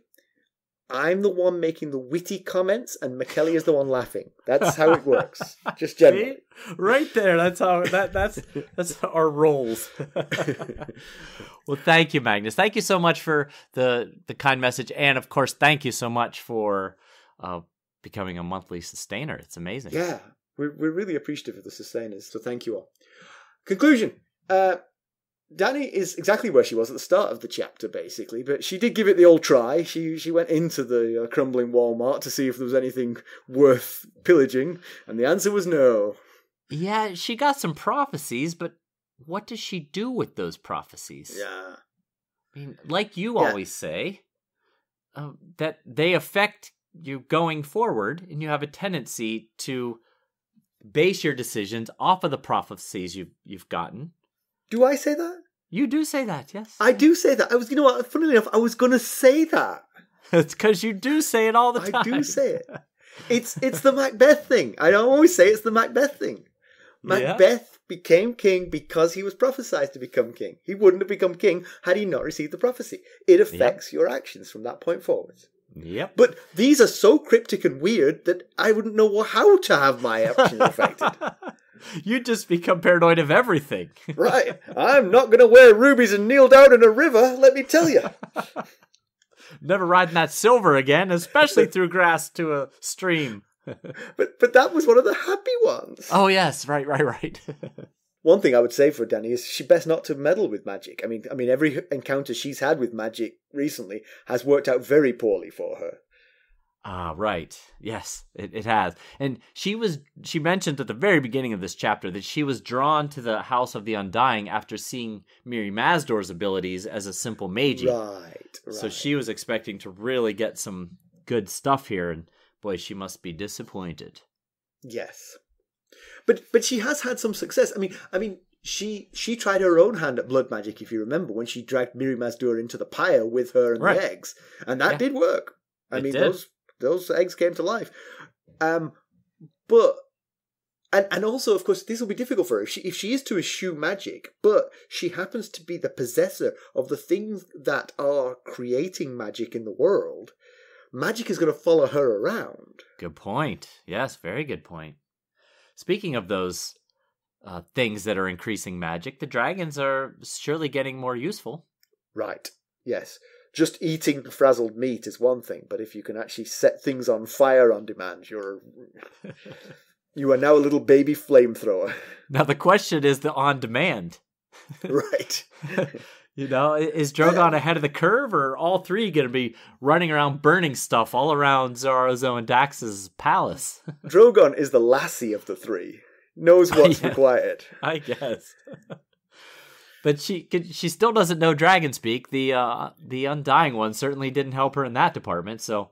I'm the one making the witty comments, and Mackelly is the one laughing. That's how it works, just generally. right there. That's how that that's that's our roles. well, thank you, Magnus. Thank you so much for the the kind message, and of course, thank you so much for uh, becoming a monthly sustainer. It's amazing. Yeah, we're we're really appreciative of the sustainers. So thank you all. Conclusion. Uh, Dany is exactly where she was at the start of the chapter, basically, but she did give it the old try. She she went into the uh, crumbling Walmart to see if there was anything worth pillaging, and the answer was no. Yeah, she got some prophecies, but what does she do with those prophecies? Yeah. I mean, like you Yeah. always say, uh, that they affect you going forward, and you have a tendency to base your decisions off of the prophecies you've you've gotten. Do I say that? You do say that, yes. I do say that. I was, you know what? Funnily enough, I was going to say that. it's because you do say it all the time. I do say it. It's it's the Macbeth thing. I don't always say it's the Macbeth thing. Yeah. Macbeth became king because he was prophesied to become king. He wouldn't have become king had he not received the prophecy. It affects your actions from that point forward. Yep. But these are so cryptic and weird that I wouldn't know how to have my actions affected. You'd just become paranoid of everything. right. I'm not going to wear rubies and kneel down in a river, let me tell you. Never riding that silver again, especially through grass to a stream. But but that was one of the happy ones. Oh yes, right, right, right. One thing I would say for Dany is she best not to meddle with magic. I mean, I mean, every encounter she's had with magic recently has worked out very poorly for her. Ah, right. Yes, it, it has. And she was she mentioned at the very beginning of this chapter that she was drawn to the House of the Undying after seeing Mirri Maz Duur's abilities as a simple mage. Right, right. So she was expecting to really get some good stuff here, and boy, she must be disappointed. Yes, but but she has had some success. I mean, I mean, she she tried her own hand at blood magic, if you remember, when she dragged Mirri Maz Duur into the pyre with her and Right. the eggs, and that Yeah. did work. I It mean, did. those those eggs came to life. Um, but and and also, of course, this will be difficult for her if she if she is to eschew magic, but she happens to be the possessor of the things that are creating magic in the world. Magic is going to follow her around. Good point. Yes, very good point. Speaking of those uh, things that are increasing magic, the dragons are surely getting more useful. Right. Yes. Just eating frazzled meat is one thing, but if you can actually set things on fire on demand, you're you are now a little baby flamethrower. Now the question is the on demand. right. You know, is Drogon ahead of the curve, or are all three going to be running around burning stuff all around Xaro Xhoan Daxos's palace? Drogon is the lassie of the three. Knows what's Yeah. required. I guess. but she could- she still doesn't know dragon speak. The uh, the undying one certainly didn't help her in that department. So,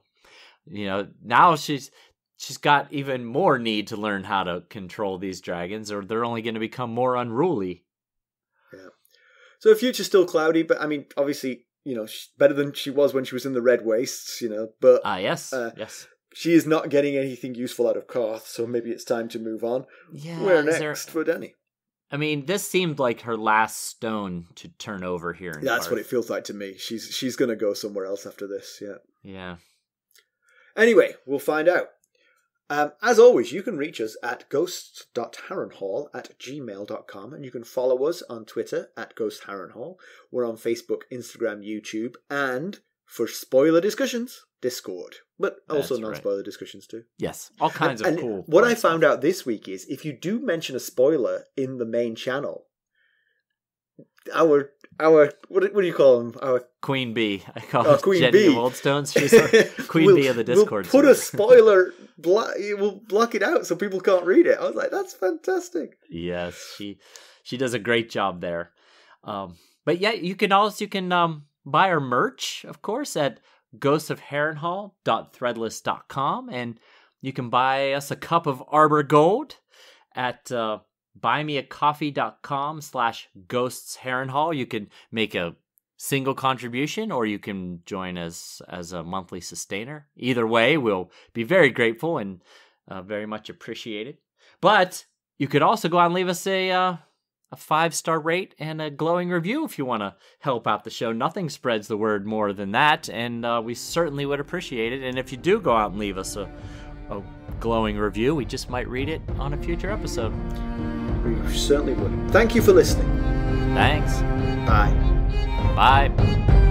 you know, now she's she's got even more need to learn how to control these dragons, or they're only going to become more unruly. So the future's still cloudy, but I mean, obviously, you know, she's better than she was when she was in the Red Wastes, you know, but Ah, yes, Uh, yes. she is not getting anything useful out of Qarth, so maybe it's time to move on. Yeah. Where is there- next for Dany? I mean, this seemed like her last stone to turn over here. In That's what it feels like to me. She's she's gonna go somewhere else after this, yeah. Yeah. Anyway, we'll find out. Um, as always, you can reach us at ghosts.harrenhal at gmail.com and you can follow us on Twitter at ghostharrenhal. We're on Facebook, Instagram, YouTube, and for spoiler discussions, Discord. But also non spoiler discussions too. Yes. All kinds And- of and cool. What I stuff. found out this week is if you do mention a spoiler in the main channel, our our what, do- what do you call them? Our Queen Bee. I call her Queen Jenny Bee. Oldstones. She's a Queen We'll- Bee of the Discord. We'll put a spoiler. Blo- we'll block it out so people can't read it. I was like, that's fantastic. yes, she she does a great job there. Um, but yeah, you can also you can um, buy our merch, of course, at ghostsofharrenhal.threadless.com, and you can buy us a cup of Arbor Gold at uh, buymeacoffee.com slash ghosts. You can make a single contribution or you can join as as a monthly sustainer. Either way, we'll be very grateful and uh, very much appreciated. But you could also go out and leave us a uh, a five star rate and a glowing review if you want to help out the show. Nothing spreads the word more than that, and uh, we certainly would appreciate it. And if you do go out and leave us a, a glowing review, we just might read it on a future episode. We certainly would. Thank you for listening. Thanks. Bye. Bye.